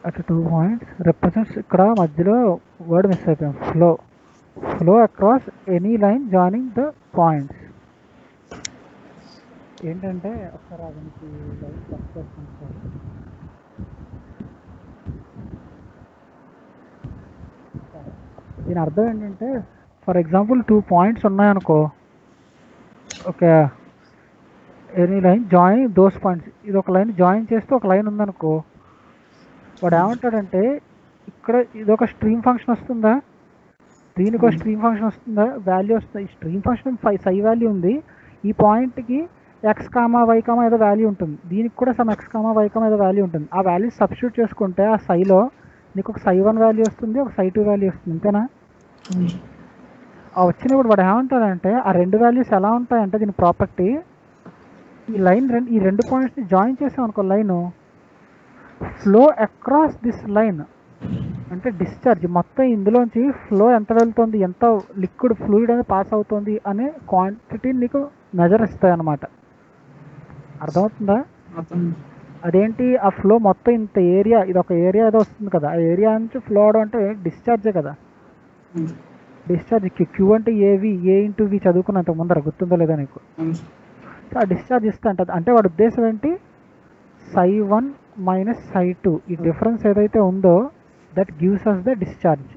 [SPEAKER 1] at two points represents ఇక్కడ మధ్యలో వర్డ్ మిస్ అయిపోయాం flow flow across any line joining the points ఏంటంటే ఒకసారి అతనికి లైన్ దీని అర్థం ఏంటంటే for example two points ఉన్నాయనుకో okay any line join those points ఇది ఒక లైన్ జాయిన్ చేస్తే ఒక లైన్ ఉందనుకో వాడు ఏమంటాడంటే ఇక్కడ ఇది ఒక స్ట్రీమ్ ఫంక్షన్ వస్తుందా? దీనికి ఒక స్ట్రీమ్ ఫంక్షన్ వస్తుందా? వాల్యూ వస్తుంది. ఈ stream function phi psi value ఉంది. ఈ పాయింట్కి ఎక్స్ కామా వై కామా ఏదో వాల్యూ ఉంటుంది. దీనికి కూడా some x comma y comma ఏదో వాల్యూ ఉంటుంది. ఆ వాల్యూ సబ్స్టిట్యూట్ చేసుకుంటే ఆ సైలో నీకు ఒక సై వన్ వాల్యూ వస్తుంది ఒక సై టూ వాల్యూ వస్తుంది. అంతేనా? ఆ వచ్చినప్పుడు వాడు ఏమంటాడంటే ఆ రెండు వాల్యూస్ ఎలా ఉంటాయంటే దీని ప్రాపర్టీ ఈ లైన్ రెండు ఈ రెండు పాయింట్స్ని జాయిన్ చేసాం అనుకో line flow across this line అంటే డిశ్చార్జ్ మొత్తం ఇందులోంచి ఫ్లో ఎంత వెళ్తుంది ఎంత లిక్విడ్ ఫ్లూయిడ్ అనేది పాస్ అవుతుంది అనే క్వాంటిటీ నీకు మెజర్ ఇస్తాయి అన్నమాట అర్థమవుతుందా. అదేంటి? ఆ ఫ్లో మొత్తం ఇంత ఏరియా ఇది ఒక ఏరియా ఏదో వస్తుంది కదా. ఆ ఏరియా నుంచి ఫ్లో అవడం అంటే డిశ్చార్జే కదా. డిశ్చార్జ్ క్యూ అంటే ఏవి ఏ ఇంటూ వి చదువుకున్నంత ముందర గుర్తుందో లేదా నీకు? ఆ డిశ్చార్జ్ ఇస్తా అంటది. అంటే వాడి ఉద్దేశం ఏంటి? Psi one minus psi two ఈ డిఫరెన్స్ ఏదైతే ఉందో that gives us the discharge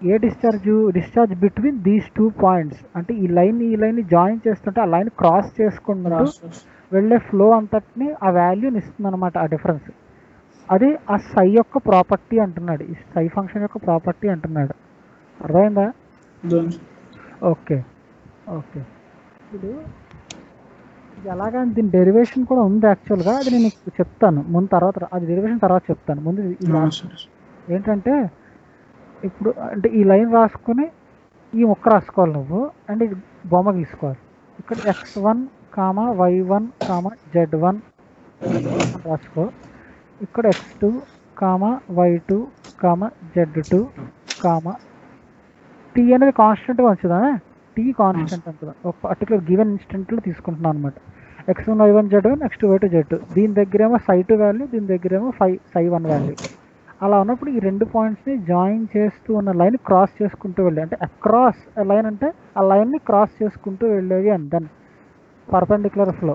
[SPEAKER 1] a discharge discharge between these two points అంటే ఈ లైన్ ఈ లైన్ జాయిన్ చేస్తుంటే ఆ లైన్ క్రాస్ చేసుకుంటూ వెళ్ళే ఫ్లో అంతటిని ఆ వాల్యూని ఇస్తుంది అనమాట ఆ డిఫరెన్స్ అది ఆ సై యొక్క ప్రాపర్టీ అంటున్నాడు. ఈ సై ఫంక్షన్ యొక్క ప్రాపర్టీ అంటున్నాడు. అర్థమైందా? ఓకే ఓకే ఇప్పుడు ఇది ఎలాగా దీని డెరివేషన్ కూడా ఉంది యాక్చువల్గా అది నేను చెప్తాను. ముందు తర్వాత అది డెరివేషన్ తర్వాత చెప్తాను. ముందు ఏంటంటే ఇప్పుడు అంటే ఈ లైన్ రాసుకుని ఈ ముక్క రాసుకోవాలి నువ్వు. అండ్ ఇది బొమ్మ గీసుకోవాలి. ఇక్కడ x one comma y one comma z one రాసుకో. ఇక్కడ x two comma y two comma z two comma t అనేది కాన్స్టెంట్గా ఉంచుదా టీ కాన్స్టెంట్ అంటుందా ఒక పర్టికులర్ గివెన్ ఇన్స్టెంట్లో తీసుకుంటున్నాను అనమాట x one y one z one next y two z two దీని దగ్గరేమో సై టూ వాల్యూ దీని దగ్గరేమో ఫైవ్ సై వన్ వాల్యూ అలా ఉన్నప్పుడు ఈ రెండు పాయింట్స్ని జాయిన్ చేస్తూ ఉన్న లైన్ క్రాస్ చేసుకుంటూ వెళ్ళి అంటే అక్రాస్ లైన్ అంటే ఆ లైన్ని క్రాస్ చేసుకుంటూ వెళ్ళేవి అని దాన్ని పర్పెండిక్యులర్ ఫ్లో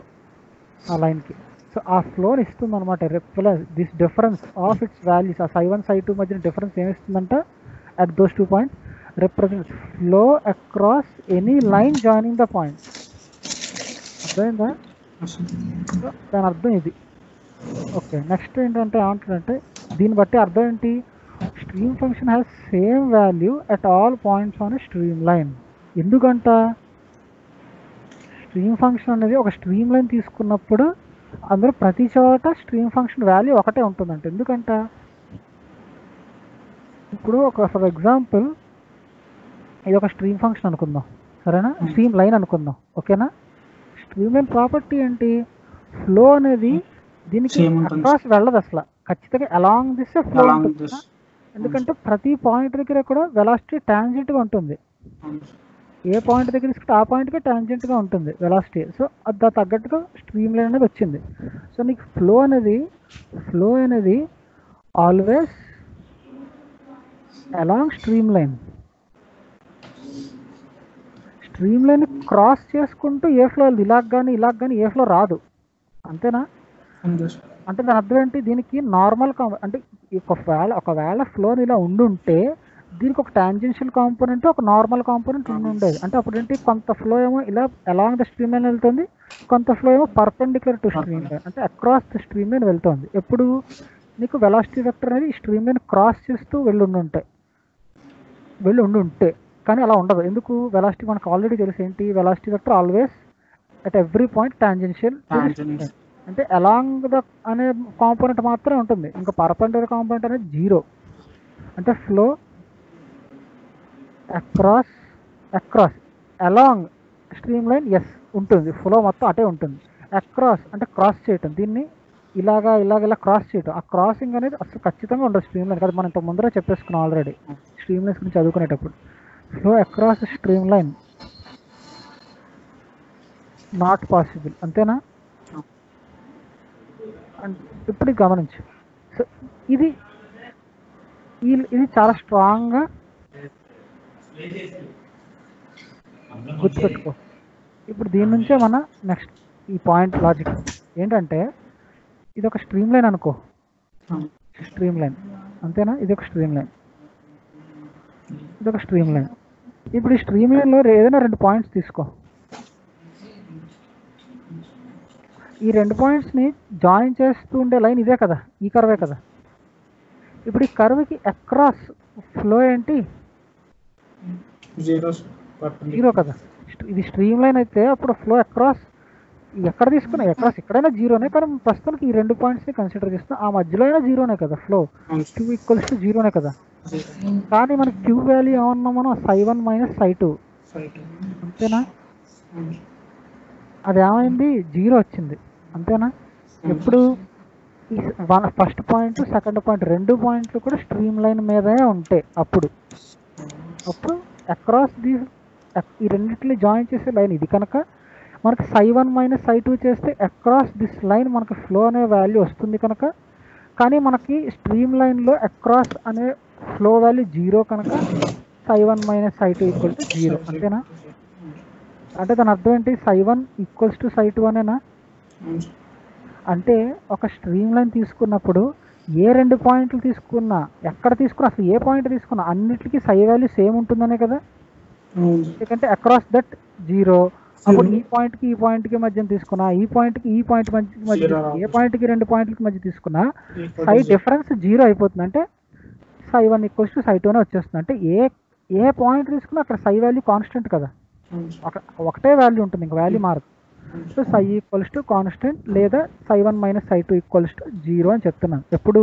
[SPEAKER 1] ఆ లైన్కి సో ఆ ఫ్లోని ఇస్తుంది అనమాట రిప్లస్ this difference of its values ఆ సై వన్ సై టూ మధ్యన difference ఏమిస్తుందంటే at those two points represents flow across any line joining the point అర్థమైందా? దాని అర్థం ఇది. ఓకే నెక్స్ట్ ఏంటంటే ఏమంటాడంటే దీన్ని బట్టి అర్థం ఏంటి? Stream function has same value at all points on streamline ఎందుకంట? స్ట్రీమ్ ఫంక్షన్ అనేది ఒక స్ట్రీమ్ లైన్ తీసుకున్నప్పుడు అందులో ప్రతి చోట స్ట్రీమ్ ఫంక్షన్ వాల్యూ ఒకటే ఉంటుందంట. ఎందుకంట? ఇప్పుడు ఒక ఫర్ ఎగ్జాంపుల్ ఇది ఒక స్ట్రీమ్ ఫంక్షన్ అనుకుందాం. సరేనా?
[SPEAKER 2] Hmm.
[SPEAKER 1] స్ట్రీమ్ లైన్ అనుకుందాం. ఓకేనా? స్ట్రీమ్ లైన్ ప్రాపర్టీ ఏంటి? ఫ్లో అనేది దీనికి
[SPEAKER 2] Same ఉంటుంది.
[SPEAKER 1] అక్రాస్ వెళ్ళదు అసలు. ఖచ్చితంగా అలాంగ్ దిస్ ఫ్లో ఎందుకంటే ప్రతి పాయింట్ దగ్గర కూడా వెలాసిటీ గా ఉంటుంది. ఏ పాయింట్ దగ్గర తీసుకుంటే ఆ పాయింట్కి గా ఉంటుంది వెలాసిటీ సో అది దానికి తగ్గట్టుగా స్ట్రీమ్ లైన్ అనేది వచ్చింది. సో నీకు ఫ్లో అనేది ఫ్లో అనేది always along stream line stream line cross చేసుకుంటూ ఏ ఫ్లో ఇలాగ కానీ ఇలాగ కానీ ఏ ఫ్లో రాదు. అంతేనా? అంటే దాని అర్థం ఏంటి? దీనికి నార్మల్ అంటే ఒకవేళ ఒకవేళ ఫ్లో ఇలా ఉండుంటే దీనికి ఒక టాంజెన్షియల్ కాంపోనెంట్ ఒక నార్మల్ కాంపోనెంట్ ఉండి ఉండేది. అంటే అప్పుడు ఏంటి? కొంత ఫ్లో ఏమో ఇలా అలాంగ్ ద స్ట్రీమ్ లైన్ వెళ్తుంది కొంత ఫ్లో ఏమో పర్పెండిక్యులర్ టు స్ట్రీమ్ లైన్. అంటే అక్రాస్ ద స్ట్రీమ్ లైన్ వెళ్తుంది. ఎప్పుడు? నీకు వెలాసిటీ వెక్టర్ అనేది స్ట్రీమ్ లైన్ క్రాస్ చేస్తూ వెళ్ళి ఉండి ఉంటాయి వెళ్ళి ఉండి ఉంటే కానీ అలా ఉండదు. ఎందుకు? వెలాసిటీ మనకు ఆల్రెడీ తెలుసు ఏంటి? Velocity vector always at every point tangential అంటే అలాంగ్ ద అనే కాంపోనెంట్ మాత్రమే ఉంటుంది. ఇంకా పర్పెండిక్యులర్ కాంపోనెంట్ అనేది జీరో అంటే flow across across along stream line yes ఉంటుంది. ఫ్లో మొత్తం అటే ఉంటుంది. అక్రాస్ అంటే క్రాస్ చేయటం. దీన్ని ఇలాగా ఇలాగ ఇలా క్రాస్ చేయటం. ఆ క్రాసింగ్ అనేది అసలు ఖచ్చితంగా ఉండదు స్ట్రీమ్ లైన్ కదా మనం ఇంత ముందర చెప్పేసుకున్నాం ఆల్రెడీ స్ట్రీమ్ లైన్స్ గురించి చదువుకునేటప్పుడు. Flow across stream line not possible అంతేనా? అండ్ ఇప్పుడు గమనించు. సో ఇది ఇది చాలా స్ట్రాంగ్గా గుర్తుపెట్టుకో. ఇప్పుడు దీని నుంచే మన నెక్స్ట్ ఈ పాయింట్ లాజిక్ ఏంటంటే ఇది ఒక స్ట్రీమ్ లైన్ అనుకో స్ట్రీమ్ లైన్ అంతేనా? ఇది ఒక స్ట్రీమ్ లైన్ ఇది ఒక స్ట్రీమ్ లైన్ ఇప్పుడు ఈ స్ట్రీమ్ లైన్లో ఏదైనా రెండు పాయింట్స్ తీసుకో. ఈ రెండు పాయింట్స్ని జాయిన్ చేస్తూ ఉండే లైన్ ఇదే కదా ఈ కర్వే కదా. ఇప్పుడు ఈ కర్వ్కి అక్రాస్ ఫ్లో ఏంటి?
[SPEAKER 2] జీరో
[SPEAKER 1] కదా. ఇది స్ట్రీమ్ లైన్ అయితే అప్పుడు ఫ్లో అక్రాస్ ఎక్కడ తీసుకున్నా అక్రాస్ ఎక్కడైనా జీరోనే కానీ ప్రస్తుతానికి ఈ రెండు పాయింట్స్ని కన్సిడర్ చేస్తున్నా. ఆ మధ్యలో అయినా జీరోనే కదా ఫ్లో క్యూ ఈక్వల్స్ టు జీరోనే కదా. కానీ మనకి క్యూ వాల్యూ ఏమన్నా మనం psi one minus psi two అంతేనా? అది ఏమైంది? జీరో వచ్చింది. అంతేనా? ఎప్పుడు? ఈ one first point second point రెండు పాయింట్లు కూడా స్ట్రీమ్ లైన్ మీదే ఉంటాయి అప్పుడు. అప్పుడు అక్రాస్ ది ఈ రెండింటిని జాయిన్ చేసే లైన్ ఇది కనుక మనకి psi one minus psi two చేస్తే అక్రాస్ దిస్ లైన్ మనకి ఫ్లో అనే వాల్యూ వస్తుంది కనుక. కానీ మనకి స్ట్రీమ్ లైన్లో అక్రాస్ అనే ఫ్లో వాల్యూ జీరో కనుక psi one minus psi two equal to zero అంతేనా? అంటే దాని అర్థం ఏంటి? Psi one equals to psi two అనేనా అంటే ఒక స్ట్రీమ్ లైన్ తీసుకున్నప్పుడు ఏ రెండు పాయింట్లు తీసుకున్నా ఎక్కడ తీసుకున్నా అసలు ఏ పాయింట్ తీసుకున్నా అన్నిటికీ సై వాల్యూ సేమ్ ఉంటుందనే కదా? ఎందుకంటే అక్రాస్ దట్ జీరో అప్పుడు ఈ పాయింట్కి ఈ పాయింట్కి మధ్య తీసుకున్నా ఈ పాయింట్కి ఈ పాయింట్ మధ్య ఏ పాయింట్కి రెండు పాయింట్లకి మధ్య తీసుకున్నా సై డిఫరెన్స్ జీరో అయిపోతుంది అంటే psi one equals to psi two అనే వచ్చేస్తుంది. అంటే ఏ ఏ పాయింట్ తీసుకున్నా అక్కడ సై వాల్యూ కాన్స్టెంట్ కదా. ఒక ఒకటే వాల్యూ ఉంటుంది ఇంకా వాల్యూ మారదు. So psi equals to constant లేదా psi one minus psi two equals to zero అని చెప్తున్నాను ఎప్పుడు?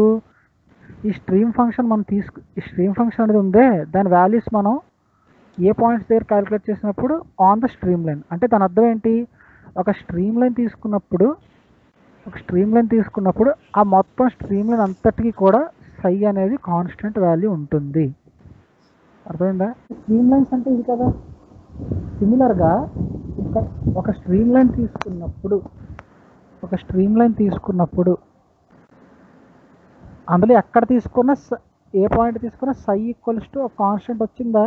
[SPEAKER 1] ఈ స్ట్రీమ్ ఫంక్షన్ మనం తీసుకు ఈ స్ట్రీమ్ ఫంక్షన్ అనేది ఉందే దాని వాల్యూస్ మనం ఏ పాయింట్స్ దగ్గర క్యాలిక్యులేట్ చేసినప్పుడు ఆన్ ద స్ట్రీమ్ లైన్ అంటే దాని అర్థం ఏంటి? ఒక స్ట్రీమ్ లైన్ తీసుకున్నప్పుడు ఒక స్ట్రీమ్ లైన్ తీసుకున్నప్పుడు ఆ మొత్తం స్ట్రీమ్ లైన్ అంతటికి కూడా సై అనేది కాన్స్టెంట్ వాల్యూ ఉంటుంది. అర్థమైందా? స్ట్రీమ్ లైన్స్ అంటే ఇది కదా. సిమిలర్గా ఒక ఒక స్ట్రీమ్ లైన్ తీసుకున్నప్పుడు ఒక స్ట్రీమ్ లైన్ తీసుకున్నప్పుడు అందులో ఎక్కడ తీసుకున్న ఏ పాయింట్ తీసుకున్న సై ఈక్వల్స్ టు ఒక కాన్స్టెంట్ వచ్చిందా?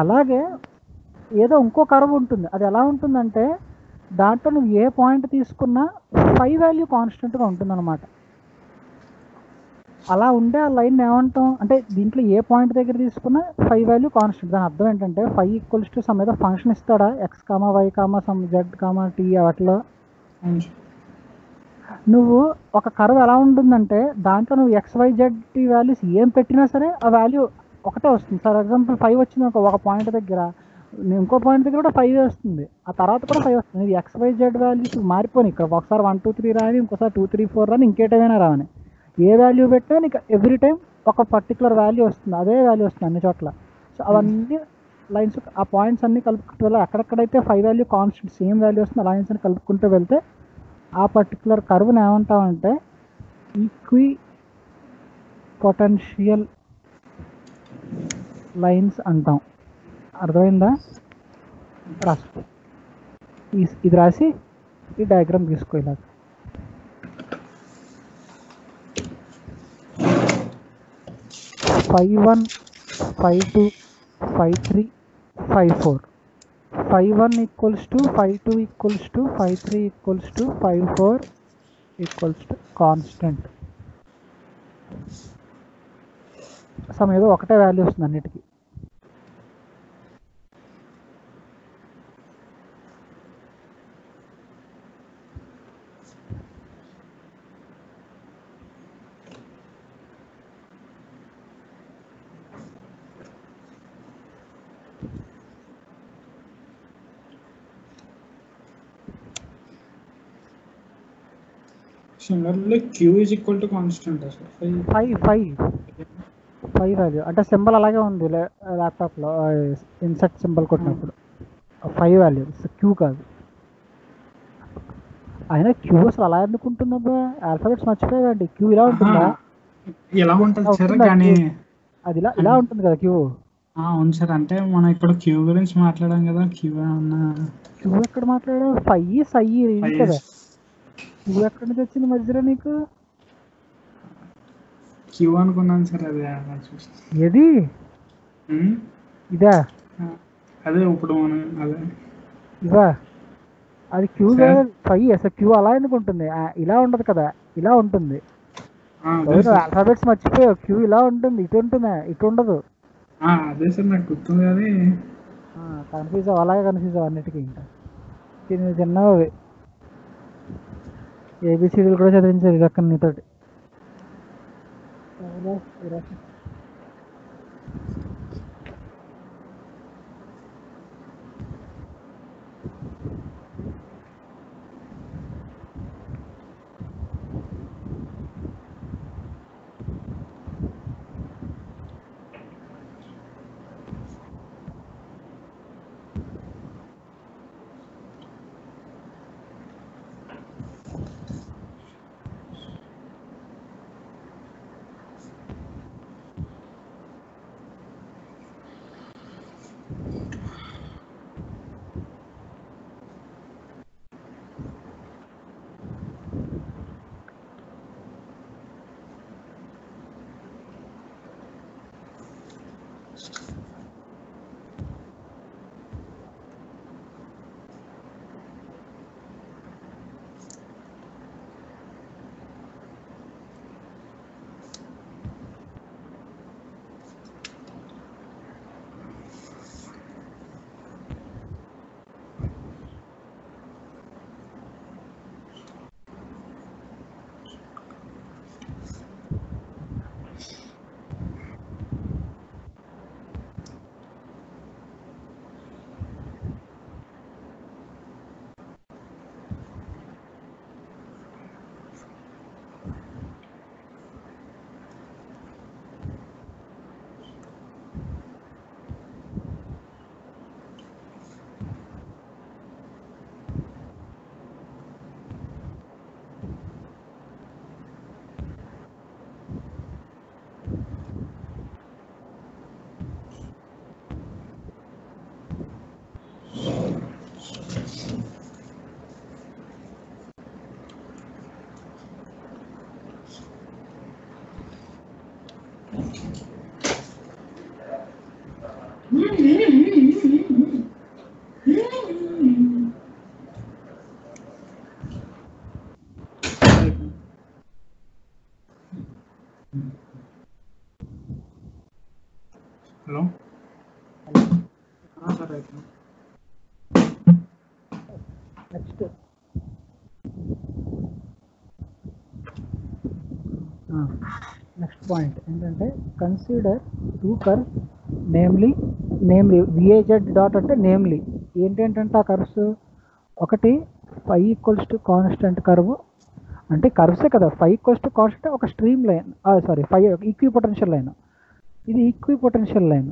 [SPEAKER 1] అలాగే ఏదో ఇంకో కర్వ్ ఉంటుంది. అది ఎలా ఉంటుందంటే దాంట్లో నువ్వు ఏ పాయింట్ తీసుకున్నా ఫై వాల్యూ కాన్స్టెంట్గా ఉంటుందన్నమాట. అలా ఉండే ఆ లైన్ ఏమంటాం? అంటే దీంట్లో ఏ పాయింట్ దగ్గర తీసుకున్నా ఫై వాల్యూ కాన్స్టెంట్ దాని అర్థం ఏంటంటే ఫైవ్ ఈక్వల్స్ టు సమ్ ఏదో ఫంక్షన్ ఇస్తాడా? X comma y comma some z comma t వాటిలో నువ్వు ఒక కర్వ్ ఎలా ఉంటుందంటే దాంట్లో నువ్వు x y z t values ఏం పెట్టినా సరే ఆ వాల్యూ ఒకటే వస్తుంది. ఫర్ ఎగ్జాంపుల్ ఫైవ్ వచ్చింది ఒక ఒక పాయింట్ దగ్గర ఇంకో పాయింట్ దగ్గర కూడా ఫైవ్ వస్తుంది. ఆ తర్వాత కూడా ఫైవ్ వస్తుంది. ఇది ఎక్స్ వై జెడ్ వాల్యూస్ మారిపోయి ఇక్కడ ఒకసారి వన్ టూ త్రీ రాని ఇంకోసారి టూ త్రీ ఫోర్ రాని ఇంకేటైనా రావని. ఏ వాల్యూ పెట్టినా నీకు ఎవ్రీ టైం ఒక పర్టికులర్ వాల్యూ వస్తుంది. అదే వాల్యూ వస్తుంది అన్ని చోట్ల. సో అవన్నీ లైన్స్ ఆ పాయింట్స్ అన్ని కలుపుకుంటూ వెళ్ళి అక్కడక్కడైతే five value constant same value వస్తుంది. ఆ లైన్స్ అని కలుపుకుంటూ వెళ్తే ఆ పర్టికులర్ కర్వ్ని ఏమంటామంటే ఈక్వి పొటెన్షియల్ లైన్స్ అంటాం అర్థమైందా రాసుకో ఈ- ఇది రాసి ఈ డయాగ్రామ్ తీసుకో ఇలా five one five two five three five four five one equals to five two equals to five three equals to five four equals to constant some ఏదో ఒకటే వాల్యూ వస్తుంది అన్నిటికీ
[SPEAKER 2] Similarly, Q is equal to constant. 5,
[SPEAKER 1] 5. 5. Five value అంటే సింబల్ అలాగే ఉంది ల్యాప్టాప్లో ఇన్సెట్ సింబల్ కొట్టినప్పుడు. ఫైవ్ వాల్యూ క్యూ కాదు. అయినా క్యూ అసలు అలా ఎందుకుంటుందబ్బా ఆల్ఫాబెట్స్ మర్చిపోయావండి క్యూ ఇలా ఉంటుందా?
[SPEAKER 2] ఎలా ఉంటుంది కానీ
[SPEAKER 1] అది ఇలా ఇలా ఉంటుంది కదా క్యూ
[SPEAKER 2] అవును సార్. అంటే మనం ఇప్పుడు క్యూ గురించి మాట్లాడాం కదా క్యూ ఏమన్నా
[SPEAKER 1] క్యూ ఎక్కడ మాట్లాడావు? ఫైవ్ సై కదా. క్యూ ఎక్కడి నుంచి వచ్చింది మధ్యలో నీకు?
[SPEAKER 2] క్యూ అనుకున్నాను సార్ అది
[SPEAKER 1] ఏది? ఇదా?
[SPEAKER 2] అదే ఇప్పుడు మనం అదే.
[SPEAKER 1] ఇవా అది క్యూ. ఫైవ్ అసలు క్యూ అలా ఎందుకు ఉంటుంది? ఇలా ఉండదు కదా ఇలా ఉంటుంది. ఆల్ఫాబెట్స్ మర్చిపోయావు క్యూ ఇలా ఉంటుంది ఇటు ఉంటుందా? ఇటు ఉండదు.
[SPEAKER 2] అదే సార్ నాకు గుర్తుంది కానీ
[SPEAKER 1] కన్ఫ్యూజ్ అవ్వ అలాగే కన్ఫ్యూజ్ అవ్వ అన్నిటికీ ఇంకా. చిన్న చిన్నవి. ఏబిసిడీలు కూడా చదివించారు అక్కడ నీతోటి.
[SPEAKER 2] హలో ప్రయత్నం.
[SPEAKER 1] నెక్స్ట్ నెక్స్ట్ పాయింట్ ఏంటంటే consider two cur namely namely విఏజెడ్ dot అంటే నేమ్లీ ఏంటంటే ఆ కర్వ్స్ ఒకటి five equals to constant curve అంటే కర్వ్సే కదా ఫైవ్ ఈక్వల్స్ టు కాన్స్టెంట్ ఒక stream line sorry five equi potential line ఇది equi potential line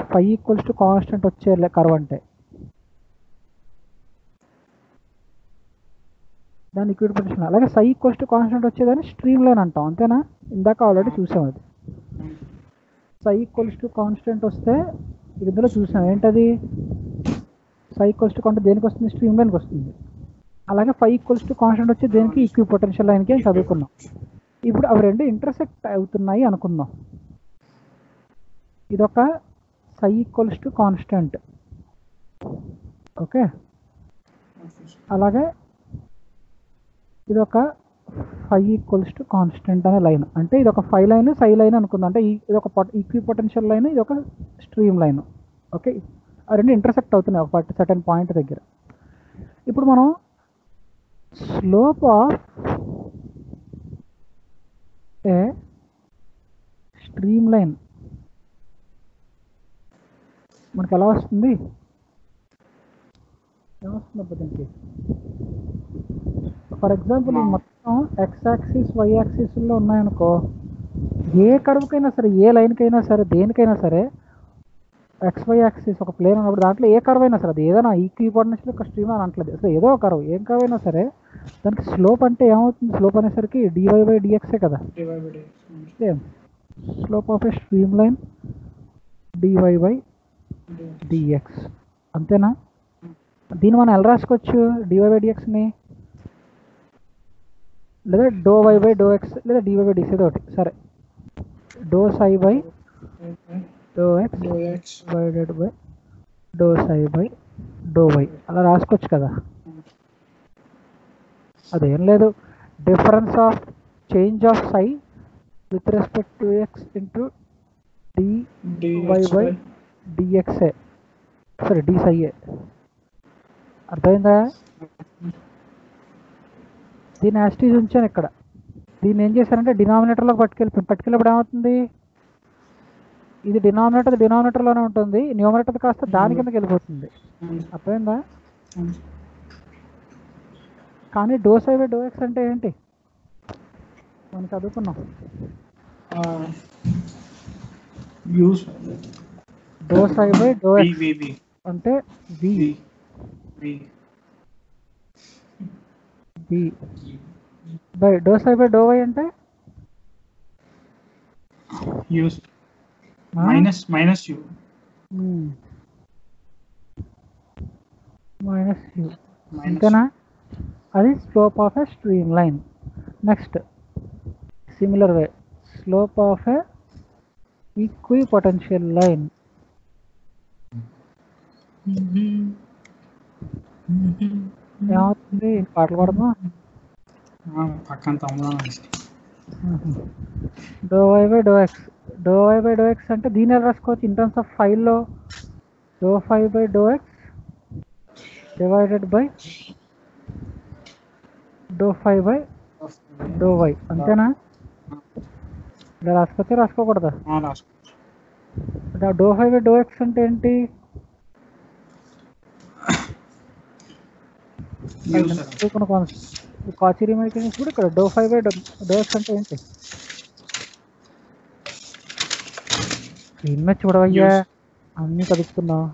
[SPEAKER 1] five equals to constant వచ్చే కర్వ్ అంటే. దాని ఈక్విటీ పొటెన్షియల్ అలాగే సై ఈక్వల్స్ టు కాన్స్టెంట్ వచ్చేదాన్ని స్ట్రీమ్ లైన్ అంటాం. అంతేనా? ఇందాక ఆల్రెడీ చూసాం అది. సై ఈక్వల్స్ టు కాన్స్టెంట్ వస్తే ఇందులో చూసాం. ఏంటది? సై ఈక్వల్స్ టు కాన్స్టెంట్ దేనికి వస్తుంది? స్ట్రీమ్ లైన్కి వస్తుంది. అలాగే ఫైవ్ ఈక్వల్స్ టు కాన్స్టెంట్ వచ్చి దేనికి ఈక్వి పొటెన్షియల్ లైన్కి అని చదువుకున్నాం. ఇప్పుడు అవి రెండు ఇంటర్సెక్ట్ అవుతున్నాయి అనుకుందాం. ఇదొక psi equals to constant okay అలాగే ఇది ఒక ఫైవ్ ఈక్వల్స్ టు కాన్స్టెంట్ అనే లైన్ అంటే ఇది ఒక ఫైవ్ లైన్ సై లైన్ అనుకుందాం. అంటే ఇది ఒక ఈక్వి పొటెన్షియల్ లైన్ ఇది ఒక స్ట్రీమ్ లైన్ ఓకే ఆ రెండు ఇంటర్సెక్ట్ అవుతున్నాయి ఒక సర్టన్ పాయింట్ దగ్గర. ఇప్పుడు మనం slope of a stream line మనకి ఎలా వస్తుంది ఏమొస్తుంది అబ్బా దీనికి for example x axis y యాక్సిస్లో ఉన్నాయనుకో ఏ కర్వ్కైనా సరే ఏ లైన్కైనా సరే దేనికైనా సరే ఎక్స్ వై యాక్సిస్ ఒక ప్లేన్ ఉన్నప్పుడు దాంట్లో ఏ కర్వ్ అయినా సరే అది ఏదైనా ఈక్విపార్డినేషన్ ఒక స్ట్రీమ్ అని అంటలేదు అసలు ఏదో ఒక కర్వ్ ఏం కర్వ్ అయినా సరే దానికి స్లోప్ అంటే ఏమవుతుంది? స్లోప్ అనేసరికి డివై బై డిఎక్సే కదా? Slope of a stream line dy by dx అంతేనా? దీన్ని మనం ఎలా రాసుకోవచ్చు? డివై బై డిఎక్స్ని లేదా doh y by doh x లేదా డివై బై డిఎక్స్ ఏదో ఒకటి. సరే. Doh psi by doh
[SPEAKER 2] x
[SPEAKER 1] divided by doh psi by doh y. అలా రాసుకోవచ్చు కదా? అదేం లేదు. Difference of change of psi with respect to x into d y by డిఎక్స్ఏ sorry డిసైఏ అర్థమైందా? దీన్ని యాస్టీజ్ ఉంచాను ఇక్కడ. దీన్ని ఏం చేశారంటే డినామినేటర్లోకి పట్టుకెళ్ళి పట్టుకెళ్ళినప్పుడు ఏమవుతుంది? ఇది డినామినేటర్ డినామినేటర్లోనే ఉంటుంది. న్యూమినేటర్ కాస్త దాని కిందకి వెళ్ళిపోతుంది. అర్థమైందా? కానీ డోస్ బై డోఎక్స్ అంటే ఏంటి? మనం చదువుకున్నాం.
[SPEAKER 2] యూస్
[SPEAKER 1] డోస్ ఐ బై డో అంటే వి బై డోస్ ఐ బై డో వై అంటే?
[SPEAKER 2] Use minus minus
[SPEAKER 1] u minus
[SPEAKER 2] u
[SPEAKER 1] అంతేనా అది slope of a stream line next similar way slope of a equi potential line ఏమవుతుంది పాటలు పాడమా?
[SPEAKER 2] పక్కన
[SPEAKER 1] doh y by doh x doh y by doh x అంటే దీని ఎలా రాసుకోవచ్చు? ఇన్ టర్మ్స్ ఆఫ్ ఫైల్లో doh five by doh x divided by doh five by doh y. అంతేనా? ఇలా రాసుకోవచ్చా రాసుకోకూడదా?
[SPEAKER 2] రాసుకోవచ్చు
[SPEAKER 1] అంటే doh five by doh x అంటే ఏంటి? చూసుకున్న కాచిరీ మెకానిక్స్ కూడా ఇక్కడ doh five by doh doh x అంటే ఏంటి స్క్రీన్ మీద చూడవయ్యా. అన్నీ కదుపుతున్నావు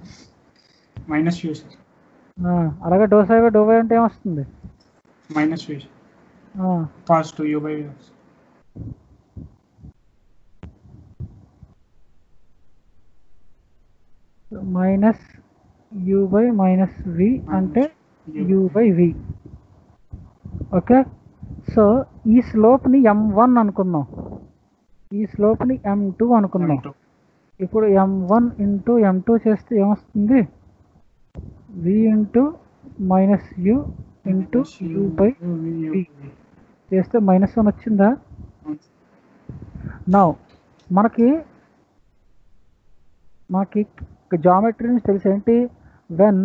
[SPEAKER 2] మైనస్ యూస్
[SPEAKER 1] ఆ, అలాగే doh five by doh y అంటే ఏమొస్తుంది
[SPEAKER 2] మైనస్ యూస్
[SPEAKER 1] ఆ,
[SPEAKER 2] positive u by
[SPEAKER 1] minus u by minus v అంటే u by v okay so ఈ స్లోప్ని ఎం వన్ అనుకుందాం. ఈ స్లోప్ని ఎం టూ అనుకుందాం. ఇప్పుడు m one into m two చేస్తే ఏమొస్తుంది? V into minus u into u by v చేస్తే మైనస్ వన్ వచ్చిందా? నా మనకి మనకి జామెట్రీ నుంచి తెలిసి ఏంటి? When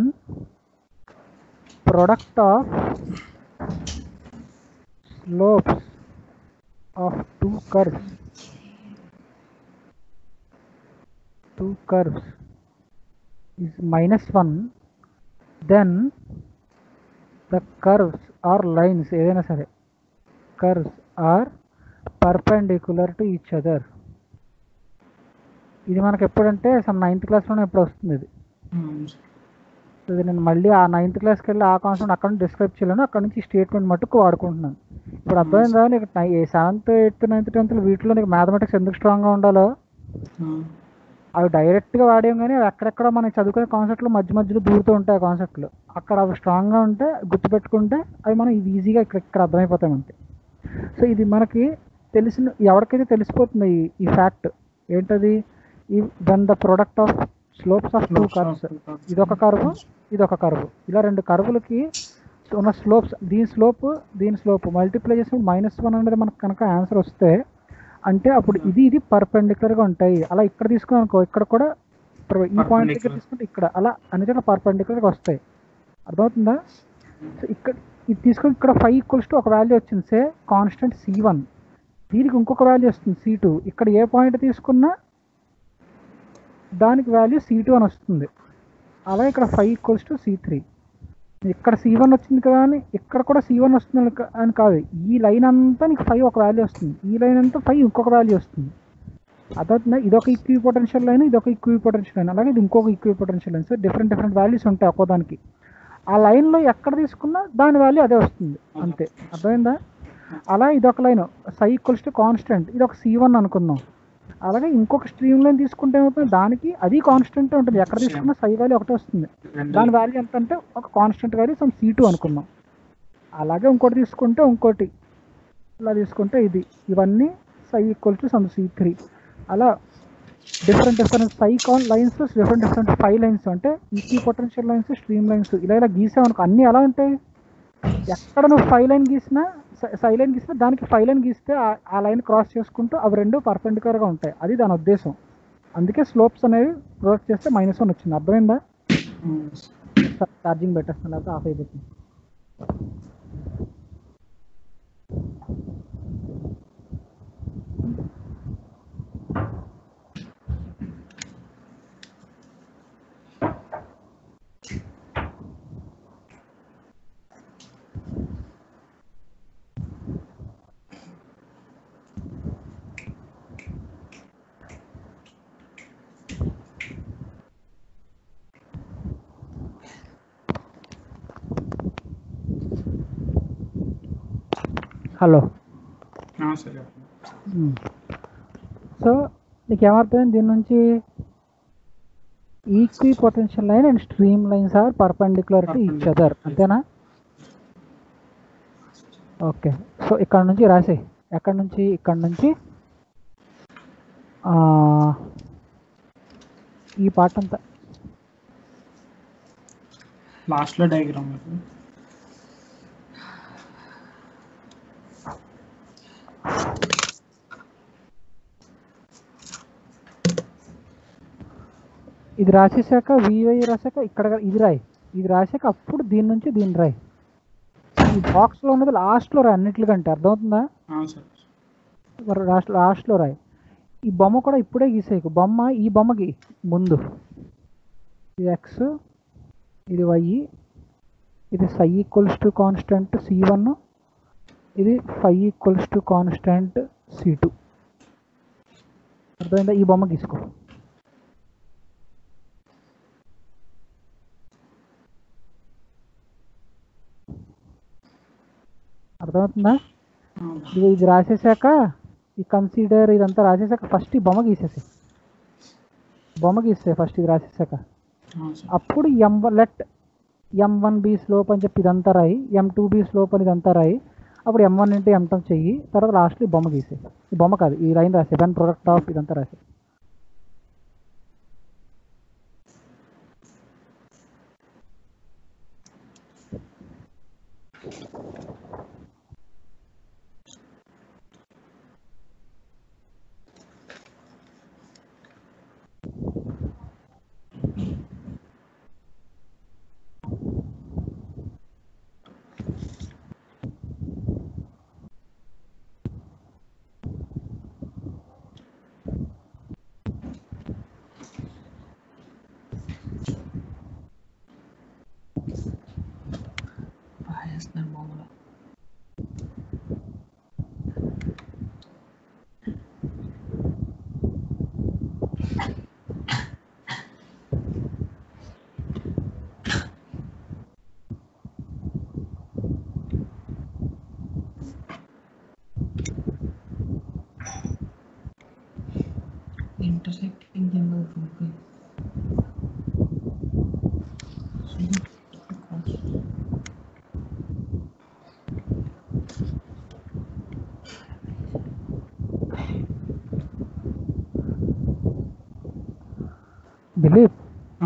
[SPEAKER 1] product of slopes of two curves. Two curves is minus 1 then the curves or lines. ఏదైనా సరే. Curves are perpendicular to each other. ఇది మనకి ఎప్పుడంటే సమ్ నైన్త్ క్లాస్లోనే ఎప్పుడు వస్తుంది ఇది. నేను మళ్ళీ ఆ నైన్త్ క్లాస్కి వెళ్ళి ఆ కాన్సెప్ట్ అక్కడ నుంచి డిస్క్రైబ్ చేయలేను. అక్కడ నుంచి స్టేట్మెంట్ మట్టుకు వాడుకుంటున్నాను. ఇప్పుడు అర్థమైందా నీకు? సెవెంత్ ఎయిత్ నైన్త్ టెన్త్ వీటిలో నీకు మ్యాథమెటిక్స్ ఎందుకు స్ట్రాంగ్గా ఉండాలో? అవి డైరెక్ట్గా వాడేం కానీ అవి ఎక్కడెక్కడ మనం చదువుకునే కాన్సెప్ట్లు మధ్య మధ్యలో దూరుతూ ఉంటాయి ఆ కాన్సెప్ట్లు అక్కడ అవి స్ట్రాంగ్గా ఉంటే గుర్తుపెట్టుకుంటే అవి మనం ఈజీగా ఇక్కడ ఇక్కడ అర్థమైపోతాయి మనకి. సో ఇది మనకి తెలిసిన ఎవరికైతే తెలిసిపోతుంది ఈ ఫ్యాక్ట్ ఏంటది? ఈ then the product of slopes of two curves ఇదొక కర్వ్ ఇదొక కర్వ్ ఇలా రెండు కర్వులకి ఉన్న స్లోప్స్ దీని స్లోప్ దీని స్లోప్ మల్టిప్లై చేసినప్పుడు మైనస్ వన్ అనేది మనకు కనుక ఆన్సర్ వస్తే అంటే అప్పుడు ఇది ఇది పర్పెండిక్యులర్గా ఉంటాయి. అలా ఇక్కడ తీసుకుని అనుకో ఇక్కడ కూడా ఈ పాయింట్ దగ్గర. తీసుకుంటే ఇక్కడ అలా అన్ని దగ్గర పర్పెండిక్యులర్గా వస్తాయి. అర్థమవుతుందా? సో ఇక్కడ ఇది తీసుకొని ఇక్కడ ఫైవ్ ఈక్వల్స్ టు ఒక వాల్యూ వచ్చింది సే కాన్స్టెంట్ సి వన్ దీనికి ఇంకొక వాల్యూ వస్తుంది సి టూ ఇక్కడ ఏ పాయింట్ తీసుకున్నా దానికి వాల్యూ సి టూ అని వస్తుంది. అలా ఇక్కడ five equals to c three ఇక్కడ సి వన్ వచ్చింది కదా అని ఇక్కడ కూడా సి వన్ వస్తుంది అని కాదు. ఈ లైన్ అంతా నీకు ఫైవ్ ఒక వాల్యూ వస్తుంది. ఈ లైన్ అంతా ఫైవ్ ఇంకొక వాల్యూ వస్తుంది. అదవుతుందా ఇదొక ఈక్వీ పొటెన్షియల్ లైన్ ఇదొక ఈక్వీ పొటెన్షియల్ లైన్ అలాగే ఇది ఇంకొక equi potential line so different different values ఉంటాయి ఒక్కోదానికి. ఆ లైన్లో ఎక్కడ తీసుకున్నా దాని వాల్యూ అదే వస్తుంది. అంతే. అర్థమైందా? అలా ఇదొక line psi equals to constant ఇది ఒక సి వన్ అనుకుందాం. అలాగే ఇంకొక స్ట్రీమ్ లైన్ తీసుకుంటే ఏమవుతుంది? దానికి అది కాన్స్టెంట్ ఉంటుంది. ఎక్కడ తీసుకున్నా సై వాల్యూ ఒకటే వస్తుంది. దాని వాల్యూ ఎంత అంటే ఒక constant value some C two అనుకుందాం. అలాగే ఇంకోటి తీసుకుంటే ఇంకోటి. ఇలా తీసుకుంటే ఇది. ఇవన్నీ psi equal to some C three అలా different different psi con lines different different phi lines అంటే equi potential lines stream lines ఇలా ఇలా గీసామనుకో అన్నీ ఎలా ఉంటాయి? ఎక్కడ నువ్వు ఫైవ్ లైన్ గీసినా సై లైన్ గీసినా దానికి ఫైవ్ లైన్ గీస్తే ఆ- లైన్ క్రాస్ చేసుకుంటూ అవి రెండు పర్పెండిక్యులర్గా ఉంటాయి. అది దాని ఉద్దేశం. అందుకే స్లోప్స్ అనేవి ప్రొడక్ట్ చేస్తే మైనస్ వన్ వచ్చింది. అర్థమైందా?
[SPEAKER 2] ఉమ్.
[SPEAKER 1] ఛార్జింగ్ పెట్టేస్తాను లేకపోతే ఆఫ్ అయిపోతుంది. హలో. సో నీకు ఏమర్థమైంది దీని నుంచి equi potential line and stream lines are perpendicular to each other అంతేనా? ఓకే. సో ఇక్కడ నుంచి రాసే ఎక్కడ నుంచి? ఇక్కడ నుంచి ఈ పార్ట్ అంతా.
[SPEAKER 2] లాస్ట్లో డయాగ్రామ్
[SPEAKER 1] ఇది రాసేసాక వివై రాసాక ఇక్కడ ఇది రాయి. ఇది రాసాక అప్పుడు దీని నుంచి దీన్ని రాయి. ఈ బాక్స్లో ఉన్నది లాస్ట్లో రాయి అన్నిటికంటే. అర్థమవుతుందా? లాస్ట్ లాస్ట్లో రాయి. ఈ బొమ్మ కూడా ఇప్పుడే గీసేయకు. బొమ్మ ఈ బొమ్మకి ముందు. ఇది ఎక్స్ ఇది వై ఇది psi equals to constant c one ఇది five equals to constant c two అర్థమైందా? ఈ బొమ్మ గీసుకో. అర్థమవుతుందా? ఇది ఇది రాసేసాక ఈ కన్సిడర్ ఇదంతా రాసేసాక ఫస్ట్ ఈ బొమ్మ గీసేసి బొమ్మ గీసే ఫస్ట్ ఇది రాసేసాక అప్పుడు m let m one be slope అని చెప్పి ఇదంతా రాయి ఎం టూ బి స్లోప్ అని ఇదంతా రాయి. అప్పుడు m one into m two చెయ్యి తర్వాత లాస్ట్లో ఈ బొమ్మ గీసే ఈ బొమ్మ కాదు ఈ లైన్ రాసే వన్ ప్రొడక్ట్ ఆఫ్ ఇదంతా రాసే
[SPEAKER 3] 那懵
[SPEAKER 1] 了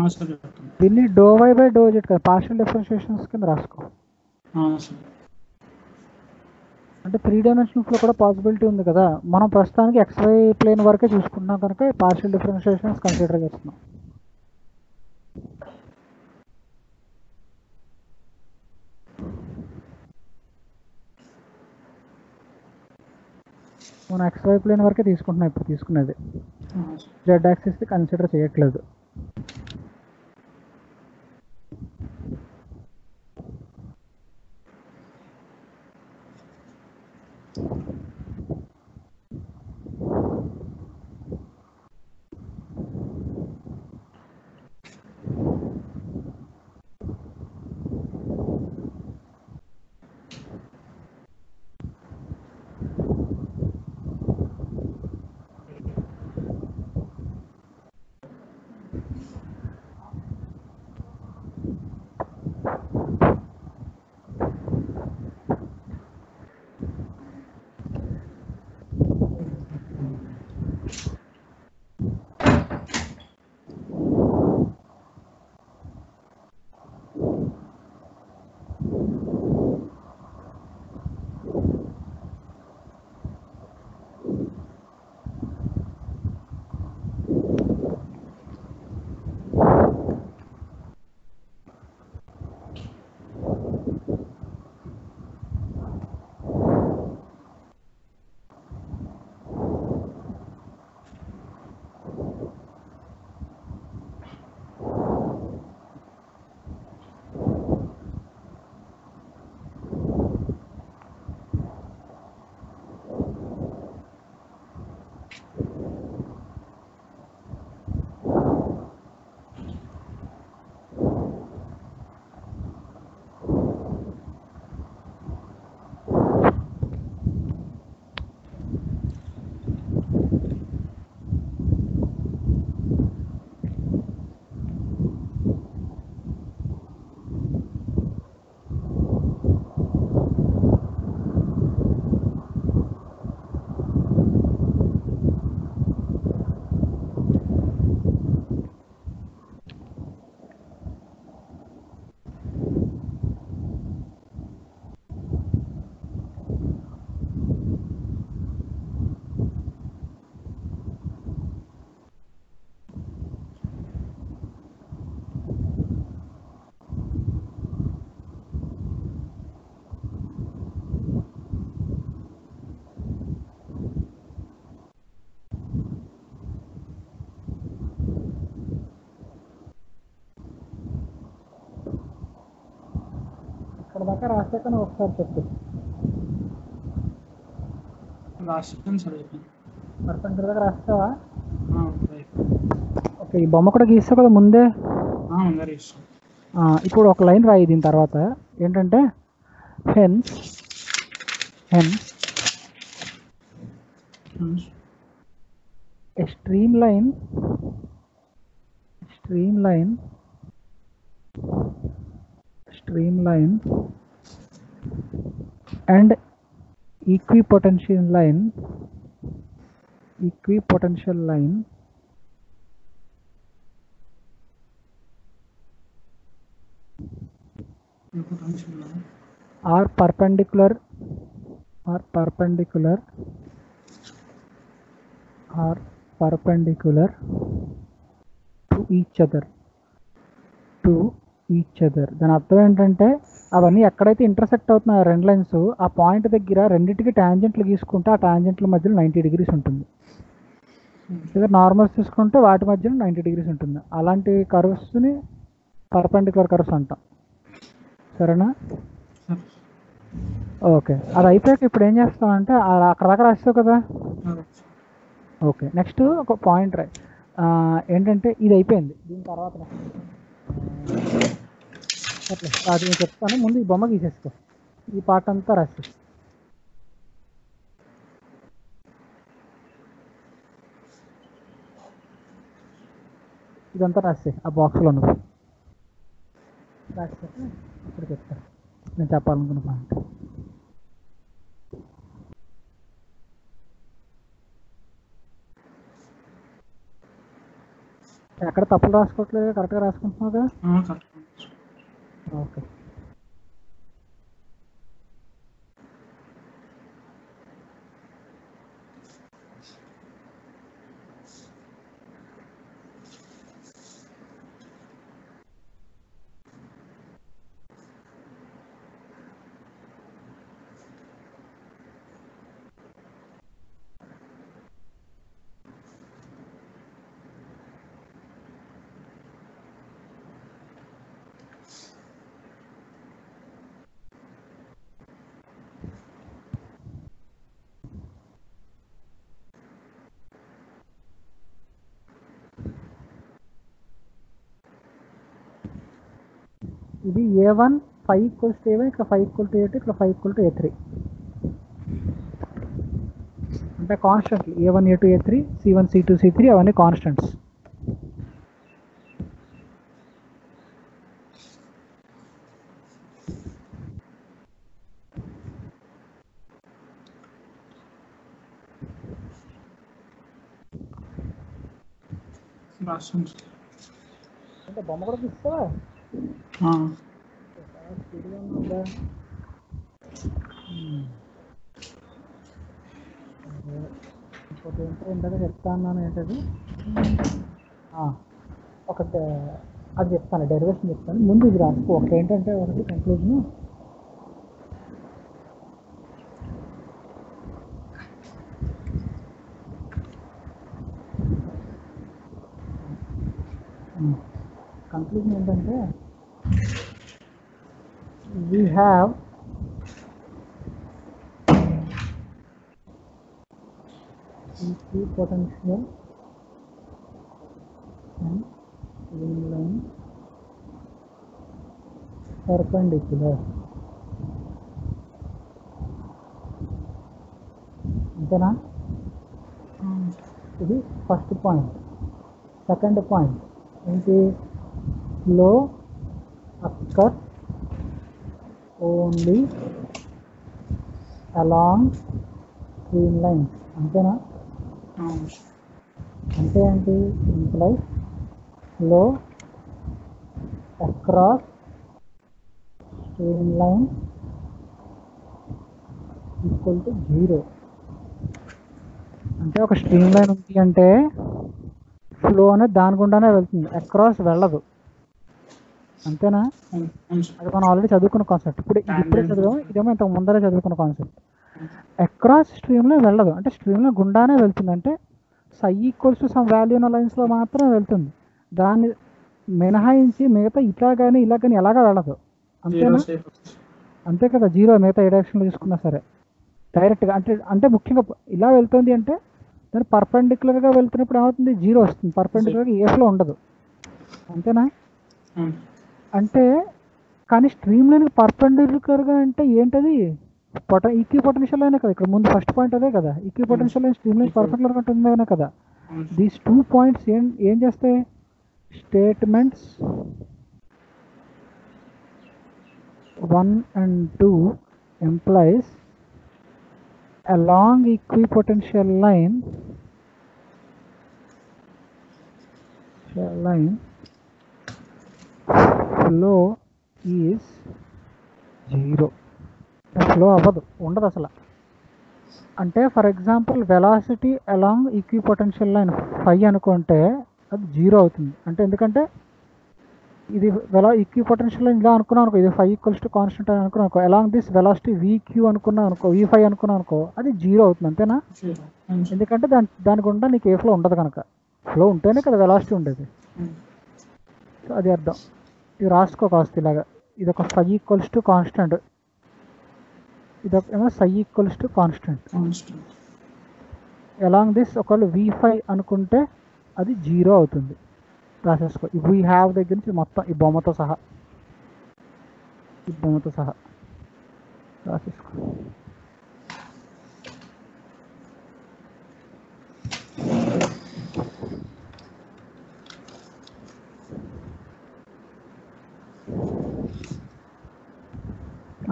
[SPEAKER 2] సార్
[SPEAKER 1] దీన్ని doh y by doh z కదా పార్షియల్ డిఫరెన్షియేషన్స్ కింద రాసుకో.
[SPEAKER 2] సార్.
[SPEAKER 1] అంటే త్రీ డైమెన్షన్స్లో కూడా పాసిబిలిటీ ఉంది కదా. మనం ప్రస్తుతానికి ఎక్స్వై ప్లేన్ వరకే చూసుకుంటున్నాం కనుక పార్షియల్ డిఫరెన్షియేషన్స్ కన్సిడర్ చేస్తున్నాం. మనం ఎక్స్వై ప్లేన్ వరకే తీసుకుంటున్నాం ఇప్పుడు తీసుకునేది జెడ్ యాక్సిస్ కన్సిడర్ చేయట్లేదు. నువ్వు ఒకసారి చెప్పు.
[SPEAKER 2] సార్
[SPEAKER 1] రాస్తావా. ఓకే ఈ బొమ్మ కూడా గీస్తావు కదా ముందే? ఇప్పుడు ఒక లైన్ రాయి దీని తర్వాత. ఏంటంటే hence hence a streamline streamline streamline and equipotential line equipotential line are perpendicular are perpendicular are perpendicular to each other to each other. దాని అర్థం ఏంటంటే అవన్నీ ఎక్కడైతే ఇంటర్సెక్ట్ అవుతున్నాయో రెండు లైన్స్ ఆ పాయింట్ దగ్గర రెండింటికి టాంజెంట్లు గీసుకుంటే ఆ టాంజెంట్ల మధ్యలో నైంటీ డిగ్రీస్ ఉంటుంది. లేదా నార్మల్స్ తీసుకుంటే వాటి మధ్యలో నైంటీ డిగ్రీస్ ఉంటుంది. అలాంటి కర్వ్స్ని పర్పెండిక్యులర్ కర్వ్స్ అంటాం. సరేనా?
[SPEAKER 2] సార్.
[SPEAKER 1] ఓకే. అది అయిపోయాక ఇప్పుడు ఏం చేస్తామంటే అక్కడ దాకా రాస్తావు కదా. ఓకే. నెక్స్ట్ ఒక పాయింట్ రై ఏంటంటే ఇది అయిపోయింది. దీని తర్వాత. అట్లా అది నేను చెప్తాను. ముందు ఈ బొమ్మ గీసేసుకో. ఈ పాట అంతా రాసి ఇదంతా రాసే ఆ బాక్స్లో నువ్వు. రాసి అప్పుడు చెప్తా. నేను చెప్పాలనుకున్న పాయింట్ ఎక్కడ తప్పులు రాసుకోవట్లేదు కరెక్ట్గా రాసుకుంటున్నావు కదా. ఓకే ఇది a one five equals to a one ఇక్కడ five equal to a two ఇక్కడ five equal to a three అంటే కాన్స్టెంట్లు a one a two a three c one c two c three అవన్నీ కాన్స్టెంట్స్
[SPEAKER 2] రాస్తాను సార్.
[SPEAKER 1] అంటే బొమ్మ కూడా తీస్తావా
[SPEAKER 2] ఆ,
[SPEAKER 1] స్పీడ్గా ఉందా ఇంకోటి ఏంటో ఇందాక చెప్తా అన్నాను ఏంటది? ఒకటి అది చెప్తాను డెరివేషన్ చెప్తాను. ముందు ఇది రాసుకో ఒకటి ఏంటంటే ఒకటి కంక్లూజన్ కంక్లూజన్ ఏంటంటే we have equipotential and streamline perpendicular అంతేనా ఇది ఫస్ట్ పాయింట్ సెకండ్ పాయింట్ ఏంటి లో అక్కర్ only along stream lines అంతేనా. అంటే ఏంటి ఇంప్లైస్లో across stream line equal to zero అంటే ఒక స్ట్రీమ్ లైన్ ఉంది అంటే ఫ్లో అనేది దాని గుండానే వెళ్తుంది. అక్రాస్ వెళ్ళదు. అంతేనా. అది మనం ఆల్రెడీ చదువుకున్న కాన్సెప్ట్ ఇప్పుడు ఇది ఇప్పుడే చదివాం ఇదేమో ఇంతకు ముందరే చదువుకున్న కాన్సెప్ట్ అక్రాస్ స్ట్రీమ్లో వెళ్ళదు. అంటే స్ట్రీమ్లో గుండానే వెళ్తుంది అంటే psi equals to some value ఉన్న లైన్స్లో మాత్రమే వెళ్తుంది. దాన్ని మినహాయించి మిగతా ఇట్లా కానీ ఇలా కానీ ఎలాగా వెళ్ళదు. అంతేనా? అంతే కదా జీరో మిగతా ఏ డైరెక్షన్లో తీసుకున్నా సరే. డైరెక్ట్గా అంటే అంటే ముఖ్యంగా ఇలా వెళ్తుంది అంటే దాని పర్పెండిక్యులర్గా వెళ్తున్నప్పుడు ఏమవుతుంది? జీరో వస్తుంది. పర్పెండిక్యులర్గా ఏ ఫ్లో ఉండదు. అంతేనా? అంటే కానీ స్ట్రీమ్ లైన్ పర్పెండిక్యులర్గా అంటే ఏంటది? పొట ఈక్వి పొటెన్షియల్ అయినా కదా ఇక్కడ ముందు ఫస్ట్ పాయింట్ అదే కదా. ఈక్వి పొటెన్షియల్ అయిన స్ట్రీమ్ లైన్ పర్పెండిక్యులర్గా ఉంటుందనే కదా.
[SPEAKER 2] అవును సార్.
[SPEAKER 1] దీస్ టూ పాయింట్స్ ఏం ఏం చేస్తాయి? Statements one and two employees along equipotential line line flow is zero flow అవ్వదు ఉండదు అసలు. అంటే for example velocity along equipotential line five అనుకుంటే అది జీరో అవుతుంది. అంటే ఎందుకంటే ఇది వెలా ఈక్విపొటెన్షియల్ లైన్ ఇలా అనుకున్నాం అనుకో ఇది ఫైవ్ ఈక్వల్స్ టు కాన్స్టెంట్ అని అనుకున్నాం అనుకో అలాంగ్ దిస్ వెలాసిటీ వీక్యూ అనుకున్నాం అనుకో వీ ఫైవ్ అనుకున్నాం అనుకో అది జీరో అవుతుంది అంతేనా. ఎందుకంటే దాని దాని గుండా నీకు ఏ ఫ్లో ఉండదు కనుక. ఫ్లో ఉంటేనే కదా వెలాసిటీ ఉండేది. సో అది అర్థం. ఇది రాసుకో కాస్త ఇలాగా ఇది ఒక ఫైవ్ ఈక్వల్స్ టు కాన్స్టెంట్ ఇది ఒక ఏమో psi equals to
[SPEAKER 2] constant.
[SPEAKER 1] Along this ఒకవేళ వి ఫైవ్ అనుకుంటే అది జీరో అవుతుంది. రాసేసుకో. వీ హ్యావ్ దగ్గర నుంచి మొత్తం ఈ బొమ్మతో సహా. ఈ బొమ్మతో సహా. రాసేసుకో.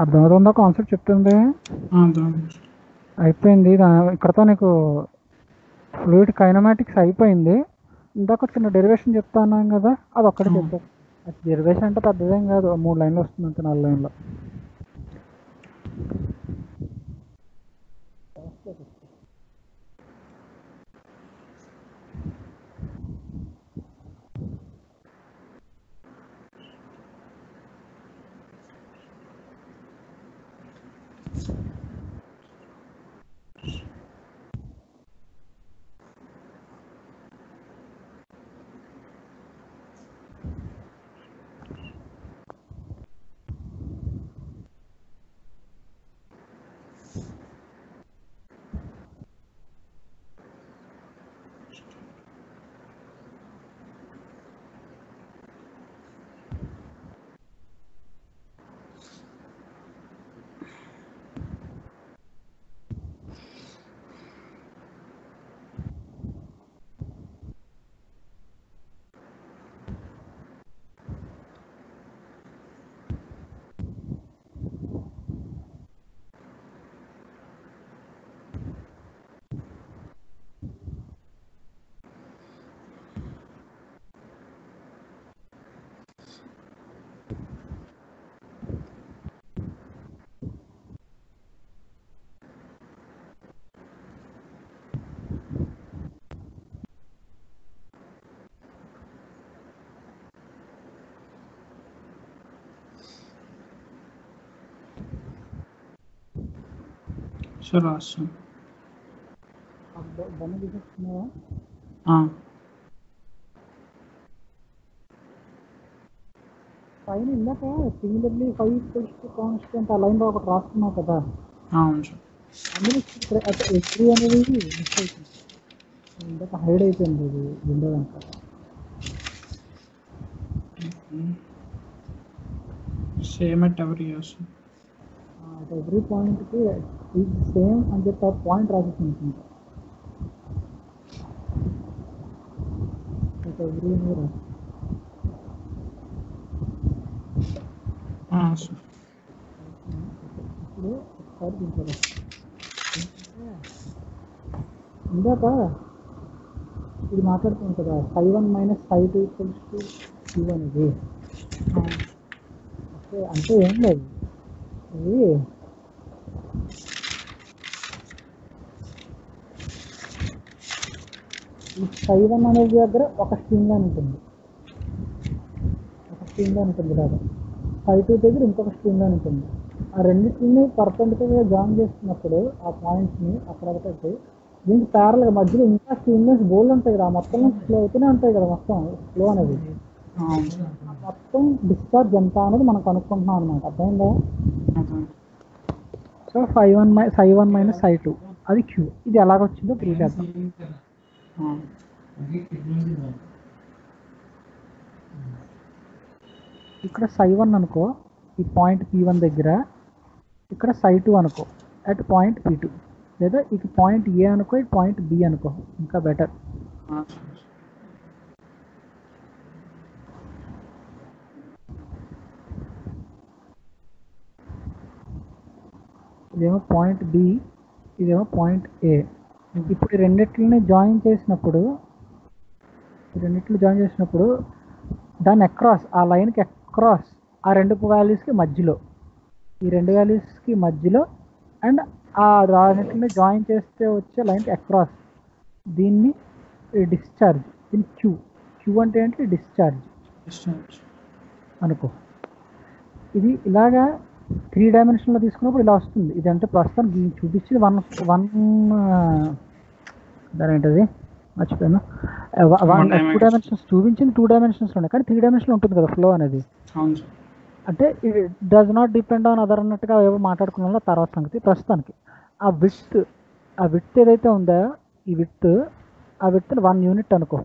[SPEAKER 1] అర్థమవుతుందా కాన్సెప్ట్ చెప్తుంది. అయిపోయింది. ఇక్కడతో నీకు ఫ్లూయిడ్ కైనమాటిక్స్ అయిపోయింది. ఇందాక చిన్న డెరివేషన్ చెప్తా అన్నాం కదా అది ఒక్కటే
[SPEAKER 2] Hmm.
[SPEAKER 1] చెప్తా డెరివేషన్ అంటే పెద్దదేం కాదు. మూడు లైన్లు వస్తుంది అంతే నాలుగు లైన్లో.
[SPEAKER 2] సార్ రాస్తాను
[SPEAKER 1] బొమ్మ తీసేస్తున్నావా
[SPEAKER 2] ఆ,
[SPEAKER 1] పైన ఇందాక similarly five equals to constant ఆ లైన్లో ఒకటి రాసుకున్నావు కదా
[SPEAKER 2] ఆ, అవును సార్
[SPEAKER 1] అందులో ఇక్కడ అంటే ఎస్త్రీ అనేది మిస్ అవుతుంది ఇందాక హైడ్ అయిపోయింది అది విండో అంతా
[SPEAKER 2] సేమ్ ఎట్ ఎవరి ఇయర్ సార్
[SPEAKER 1] అట్ ఎవ్రీ పాయింట్కి ఈజ్ సేమ్ అని చెప్పి ఆ పాయింట్ రాసేసి ఉంటుంది అట్ ఎవ్రీ రాసి
[SPEAKER 2] సార్
[SPEAKER 1] ఇప్పుడు ఒకసారి దీంట్లో రాసి. ఇందాక ఇది మాట్లాడుతున్నాం కదా five one minus five two equals to two అనేది
[SPEAKER 2] అవును
[SPEAKER 1] ఓకే అంటే ఏం లేదు ఇది ఈ వన్ అనేది దగ్గర ఒక స్ట్రీమ్లో ఉంటుంది. ఒక స్ట్రీమ్లో ఉంటుంది లేదా ఫైవ్ టూ దగ్గర ఇంకొక స్ట్రీమ్లో ఉంటుంది. ఆ రెండింటిని పర్ఫెక్ట్గా జాయిన్ చేస్తున్నప్పుడు ఆ పాయింట్స్ని అక్కడ ఒకటి దీనికి ప్యారల్గా మధ్యలో ఇంకా స్ట్రీమ్లెస్ బోల్డ్ ఉంటాయి కదా. ఆ మొత్తం ఫ్లో అవుతూనే ఉంటాయి కదా మొత్తం స్లో అనేది. మొత్తం డిశ్చార్జ్ ఎంత అనేది మనం కనుక్కుంటున్నాం అనమాట అర్థమైందా? So five one my five one minus five two అది క్యూ ఇది ఎలాగొచ్చిందో ప్రూవ్ చేద్దాం ఇక్కడ సై వన్ అనుకో ఈ పాయింట్ పి వన్ దగ్గర ఇక్కడ సై టూ అనుకో అట్ పాయింట్ పి టూ లేదా ఇక పాయింట్ ఏ అనుకో ఇటు పాయింట్ బి అనుకో ఇంకా బెటర్ ఇదేమో పాయింట్ బి ఇదేమో పాయింట్ ఏ ఇప్పుడు రెండిట్లని జాయిన్ చేసినప్పుడు రెండిట్లు జాయిన్ చేసినప్పుడు దాని అక్రాస్ ఆ లైన్కి అక్రాస్ ఆ రెండు వాల్యూస్కి మధ్యలో ఈ రెండు వాల్యూస్కి మధ్యలో అండ్ ఆ రెండింటిని జాయిన్ చేస్తే వచ్చే లైన్కి అక్రాస్ దీన్ని డిశ్చార్జ్ దీన్ని క్యూ క్యూ అంటే ఏంటి? డిశ్చార్జ్
[SPEAKER 2] డిశ్చార్జ్
[SPEAKER 1] అనుకో. ఇది ఇలాగా త్రీ డైమెన్షన్లో తీసుకున్నప్పుడు ఇలా వస్తుంది. ఇది అంటే ప్రస్తుతం దీన్ని చూపించింది వన్ వన్ దాని ఏంటది? మర్చిపోయాను. టూ. డైమెన్షన్స్ చూపించింది టూ డైమెన్షన్స్ ఉన్నాయి కానీ త్రీ డైమెన్షన్ ఉంటుంది కదా ఫ్లో అనేది. అంటే ఇది does not depend on other అన్నట్టుగా ఏవో మాట్లాడుకున్నాం తర్వాత సంగతి. ప్రస్తుతానికి ఆ విత్ ఆ విత్ ఏదైతే ఉందో ఈ విత్ ఆ విత్ వన్ యూనిట్ అనుకో.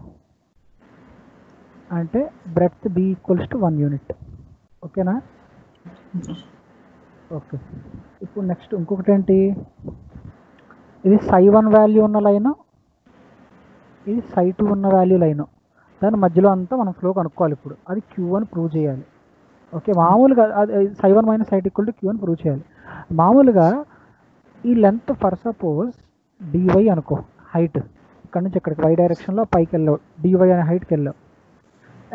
[SPEAKER 1] అంటే breadth b equals to one unit ఓకేనా ఓకే ఇప్పుడు నెక్స్ట్ ఇంకొకటి ఏంటి? ఇది సై వన్ వాల్యూ ఉన్న లైన్ ఇది సై టూ ఉన్న వాల్యూ లైన్. దాని మధ్యలో అంతా మనం ఫ్లో కనుక్కోవాలి ఇప్పుడు. అది క్యూ అని ప్రూవ్ చేయాలి. ఓకే మామూలుగా అది psi one minus site equal to q అని ప్రూవ్ చేయాలి. మామూలుగా ఈ length for suppose d y అనుకో హైట్ ఇక్కడ నుంచి ఇక్కడికి వై డైరెక్షన్లో పైకి వెళ్ళావు. డివై అనే హైట్కి వెళ్ళావు.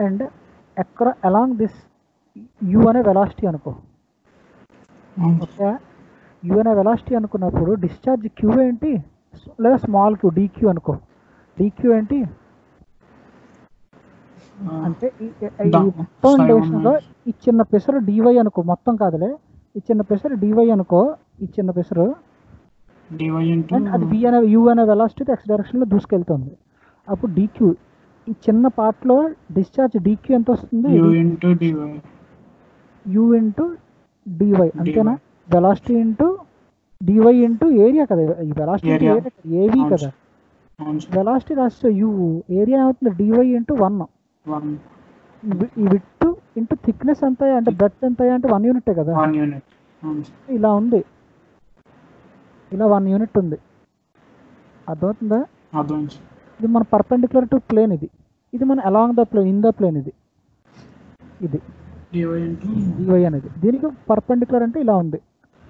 [SPEAKER 1] అండ్ ఎక్కడ అలాంగ్ దిస్ యూ అనే వెలాసిటీ అనుకో. ఓకే యూ అనే వెలాసిటీ అనుకున్నప్పుడు డిశ్చార్జ్ క్యూ ఏంటి? లేదా స్మాల్ క్యూ డీక్యూ అనుకో. డీక్యూ ఏంటి? అంటే ఈ
[SPEAKER 2] దా-
[SPEAKER 1] ఈ చిన్న పెసరు డివై అనుకో మొత్తం కాదులే. ఈ చిన్న పెసరు డివై అనుకో ఈ చిన్న పెసరు అది బి అనే యూ అనే వెలాసిటీ ఎక్స్ డైరెక్షన్లో దూసుకెళ్తుంది. అప్పుడు డీక్యూ ఈ చిన్న పార్ట్లో డిశ్చార్జ్ డీక్యూ ఎంత వస్తుంది?
[SPEAKER 2] యూ ఇంటూ డివై
[SPEAKER 1] అంతేనా? Velocity into d y into area కదా ఈ వెలాసిటీ
[SPEAKER 2] Area.
[SPEAKER 1] ఏవి కదా వెలాసిటీ రాస్తే యూ ఏరియా ఏమవుతుంది d y into
[SPEAKER 2] one. One.
[SPEAKER 1] ఈ విట్టు ఇంటూ థిక్నెస్ ఎంత అంటే బ్రెత్ ఎంత అంటే వన్ యూనిటే కదా?
[SPEAKER 2] One unit.
[SPEAKER 1] ఇలా ఉంది. ఇలా వన్ యూనిట్ ఉంది. అర్థమవుతుందా? ఇది మన పర్పెండిక్యులర్ టు ప్లేన్ ఇది. ఇది మన along the plane in the plane ఇది. ఇది.
[SPEAKER 2] డివై
[SPEAKER 1] అనేది. దీనికి పర్పెండిక్యులర్ అంటే ఇలా ఉంది.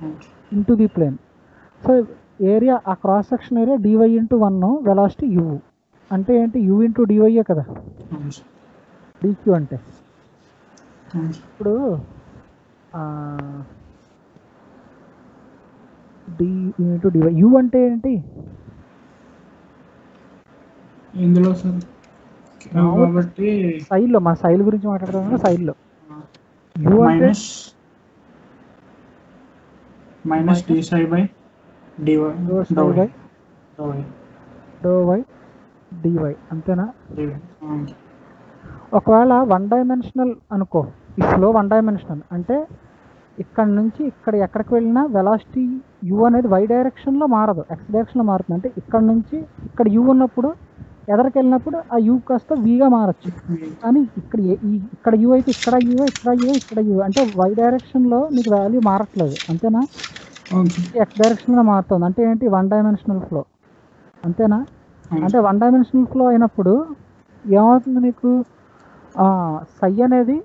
[SPEAKER 2] Sir.
[SPEAKER 1] Into the plane. So area ఆ cross section area d y into one velocity u అంటే ఏంటి? యూ ఇంటూ డివైయే కదా? డిక్యూ అంటే. ఇప్పుడు డి ఇంటూ డివై యూ అంటే ఏంటి?
[SPEAKER 2] ఇందులో సార్. కాబట్టి
[SPEAKER 1] సైడ్లో మన సైల్ గురించి మాట్లాడుతున్నాం సైడ్లో. యూ అంటే? Minus d
[SPEAKER 2] psi
[SPEAKER 1] by
[SPEAKER 2] do
[SPEAKER 1] y d y అంతేనా?
[SPEAKER 2] సార్
[SPEAKER 1] ఒకవేళ వన్ డైమెన్షనల్ అనుకో ఈ ఫ్లో వన్ డైమెన్షనల్ అంటే ఇక్కడ నుంచి ఇక్కడ ఎక్కడికి వెళ్ళినా వెలాసిటీ యూ అనేది వై డైరెక్షన్లో మారదు ఎక్స్ డైరెక్షన్లో మారుతుంది. అంటే ఇక్కడ నుంచి ఇక్కడ యూ ఉన్నప్పుడు ఎదరికి వెళ్ళినప్పుడు ఆ యూ కాస్త వీగా మారచ్చు. కానీ ఇక్కడ ఇక్కడ యూ అయితే ఇక్కడ యూ ఇక్కడ యూ ఇక్కడ యూ అంటే వై డైరెక్షన్లో నీకు వాల్యూ మారట్లేదు అంతేనా? ఎక్స్ డైరెక్షన్లో మారుతుంది. అంటే ఏంటి? వన్ డైమెన్షనల్ ఫ్లో అంతేనా? అంటే వన్ డైమెన్షనల్ ఫ్లో అయినప్పుడు ఏమవుతుంది నీకు? సై అనేది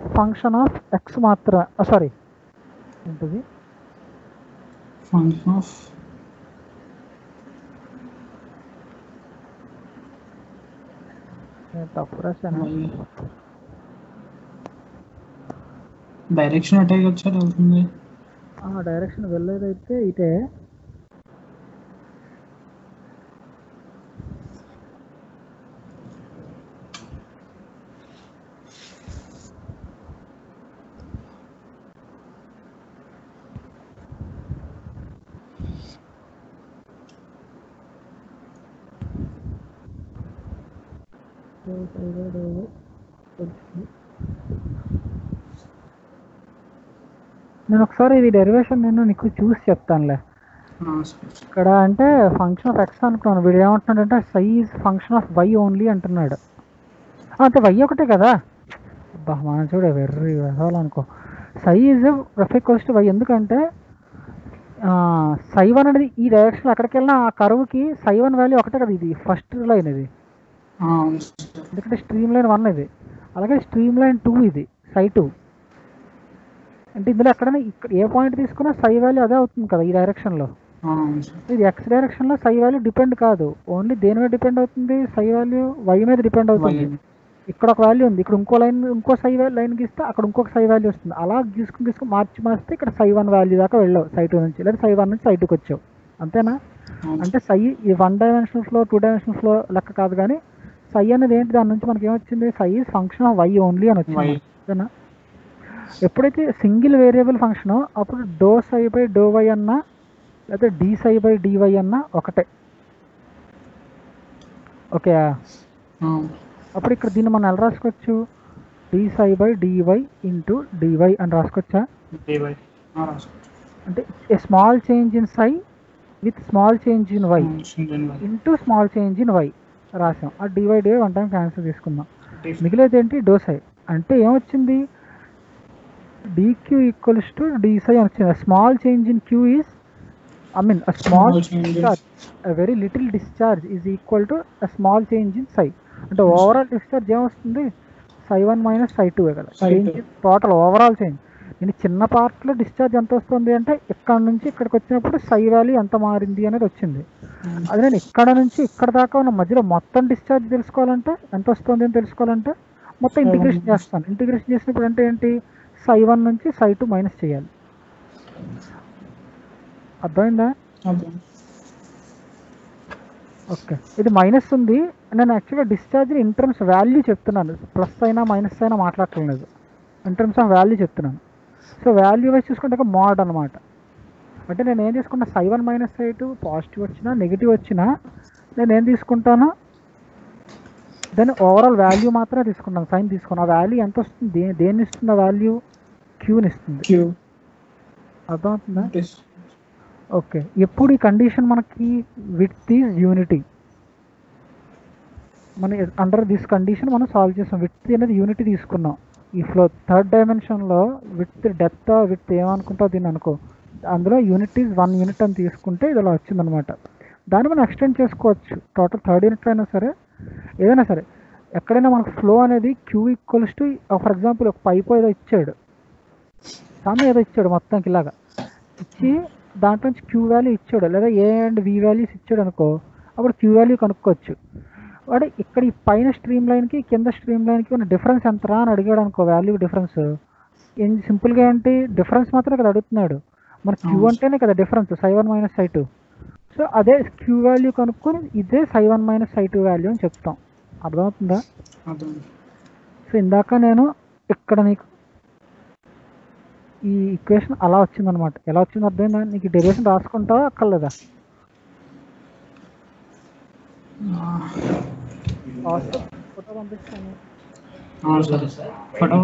[SPEAKER 1] ఫంక్షన్ ఆఫ్ ఎక్స్ మాత్ర సారీ ఏంటిది?
[SPEAKER 2] ఫంక్షన్ ఆఫ్
[SPEAKER 1] నేను తప్పు రాశాను
[SPEAKER 2] డైరెక్షన్ అటాక్ వచ్చారు అవుతుంది.
[SPEAKER 1] డైరెక్షన్ వెళ్ళేదైతే ఇటే Thank you. నేను ఒకసారి ఇది డెరివేషన్ నేను నీకు చూసి చెప్తానులే. ఇక్కడ అంటే ఫంక్షన్ ఆఫ్ ఎక్స్ అనుకున్నాను. వీడు ఏమంటున్నాడు అంటే psi is function of y only అంటున్నాడు అంటే వై ఒకటే కదా? అబ్బా మనం చూడే వెర్రి అనుకో. Psi is f equals to y ఎందుకంటే సై వన్ అనేది ఈ డైరెక్షన్ అక్కడికి వెళ్ళిన ఆ కరువుకి సై వన్ వాల్యూ ఒకటే కదా ఇది ఫస్ట్ లైన్ ఇది. ఎందుకంటే స్ట్రీమ్ లైన్ వన్ ఇది. అలాగే స్ట్రీమ్ లైన్ టూ ఇది సై టూ అంటే ఇందులో ఎక్కడైనా ఇక్కడ ఏ పాయింట్ తీసుకున్నా సై వాల్యూ అదే అవుతుంది కదా ఈ డైరెక్షన్లో ఇది ఎక్స్ డైరెక్షన్లో సై వాల్యూ డిపెండ్ కాదు. ఓన్లీ దేని మీద డిపెండ్ అవుతుంది? సై వాల్యూ వై మీద డిపెండ్ అవుతుంది. ఇక్కడ ఒక వాల్యూ ఉంది. ఇక్కడ ఇంకో లైన్ ఇంకో సై లైన్ గీస్తే అక్కడ ఇంకొక సై వాల్యూ వస్తుంది. అలా గీసుకుని గీసుకుని మార్చి మార్చితే ఇక్కడ సై వన్ వాల్యూ దాకా వెళ్ళావు. సై టూ నుంచి. లేదా సై వన్ నుంచి సై టూకి వచ్చావు. అంతేనా? అంటే సై ఈ వన్ డైమెన్షన్స్లో టూ డైమెన్షన్స్లో లెక్క కాదు కానీ సై అనేది ఏంటి? దాని నుంచి మనకి ఏమొచ్చింది? Psi function of y only అని వచ్చింది. అంతేనా? ఎప్పుడైతే సింగిల్ వేరియబుల్ ఫంక్షన్ అప్పుడు do psi by do y అన్నా లేకపోతే డి సై బై డివై అన్నా ఒకటే. ఓకే అప్పుడు ఇక్కడ దీన్ని మనం ఎలా రాసుకోవచ్చు? D psi by d y into
[SPEAKER 2] d y అని రాసుకోవచ్చా.
[SPEAKER 1] అంటే a small change in psi with small
[SPEAKER 2] change in y.
[SPEAKER 1] Into small change in y రాసాం. ఆ d y d y one time cancel తీసుకుందాం
[SPEAKER 2] Diff.
[SPEAKER 1] మిగిలేదు ఏంటి? డోసై అంటే ఏమొచ్చింది? డిక్యూ ఈక్వల్స్ టు డిసై అని వచ్చింది. Small change in q is I mean a
[SPEAKER 2] small
[SPEAKER 1] discharge a very little discharge is equal to a small change in psi అంటే ఓవరాల్ డిశ్చార్జ్ ఏమొస్తుంది? Psi one minus psi two కదా.
[SPEAKER 2] Psi change.
[SPEAKER 1] Total overall change నేను చిన్న పార్ట్లో డిశ్చార్జ్ ఎంత వస్తుంది అంటే ఇక్కడ నుంచి ఇక్కడికి వచ్చినప్పుడు సై వాల్యూ ఎంత మారింది అనేది వచ్చింది. అదే నేను ఇక్కడ నుంచి ఇక్కడ దాకా ఉన్న మధ్యలో మొత్తం డిశ్చార్జ్ తెలుసుకోవాలంటే ఎంత వస్తుంది అని తెలుసుకోవాలంటే మొత్తం ఇంటిగ్రేషన్ చేస్తాను. ఇంటిగ్రేషన్ చేసినప్పుడు అంటే ఏంటి? సై వన్ నుంచి సై టూ మైనస్ చేయాలి. అర్థమైందా?
[SPEAKER 2] అర్థం.
[SPEAKER 1] ఓకే. ఇది మైనస్ ఉంది. నేను యాక్చువల్గా డిశ్చార్జ్ ఇన్ టర్మ్స్ వాల్యూ చెప్తున్నాను. ప్లస్ అయినా మైనస్ అయినా మాట్లాడట్లేదు. ఇన్ టర్మ్స్ ఆఫ్ వాల్యూ చెప్తున్నాను. సో వాల్యూ వైజ్ చూసుకుంటే మోడ్ అనమాట అంటే నేను ఏం తీసుకున్నా psi one minus psi two positive వచ్చినా నెగిటివ్ వచ్చినా నేను ఏం తీసుకుంటాను? దాని ఓవరాల్ వాల్యూ మాత్రమే తీసుకున్నాను సైన్ తీసుకున్నాను ఆ వాల్యూ ఎంత వస్తుంది? దే దేన్ని ఇస్తుంది ఆ వాల్యూ క్యూని ఇస్తుంది. అర్థమవుతుందా. ఓకే. ఎప్పుడు ఈ కండిషన్ మనకి విత్ ఈజ్ యూనిటీ? మన అండర్ దిస్ కండిషన్ మనం సాల్వ్ చేసాం. విత్ అనేది యూనిటీ తీసుకున్నాం. ఈ ఫ్లో థర్డ్ డైమెన్షన్లో విత్ డెప్త్ విత్ ఏమనుకుంటావు దీన్ని అనుకో. అందులో యూనిట్ ఈజ్ వన్ యూనిట్ అని తీసుకుంటే ఇది ఇలా వచ్చిందనమాట. దాన్ని మనం ఎక్స్టెండ్ చేసుకోవచ్చు. టోటల్ థర్డ్ యూనిట్ అయినా సరే ఏదైనా సరే ఎక్కడైనా మనకు ఫ్లో అనేది q equals to for example ఒక పైప్ ఏదో ఇచ్చాడు. సామి ఏదో ఇచ్చాడు మొత్తంకి ఇలాగా. ఇచ్చి దాంట్లో నుంచి క్యూ వాల్యూ ఇచ్చాడు. లేదా ఏ అండ్ వి వాల్యూస్ ఇచ్చాడు అనుకో అప్పుడు క్యూ వాల్యూ కనుక్కోవచ్చు. వాడు ఇక్కడ ఈ పైన స్ట్రీమ్ లైన్కి కింద స్ట్రీమ్ లైన్కి ఉన్న డిఫరెన్స్ ఎంతరా అని అడిగాడు అనుకో వాల్యూ డిఫరెన్స్ ఏం సింపుల్గా ఏంటి? డిఫరెన్స్ మాత్రమే కదా అడుగుతున్నాడు. మన క్యూ. అంటేనే కదా difference psi one minus psi two so అదే క్యూ వాల్యూ కనుక్కొని ఇదే psi one minus psi two value అని చెప్తాం. అర్థమవుతుందా?
[SPEAKER 2] అర్థం.
[SPEAKER 1] సో ఇందాక నేను ఇక్కడ నీకు ఈ ఈక్వేషన్ అలా వచ్చిందనమాట. ఎలా వచ్చింది అర్థమైందా? నీకు డెరివేషన్ రాసుకుంటావా అక్కర్లేదా? ఫోటో పంపిస్తాను
[SPEAKER 2] ఆ, సరే ఫోటో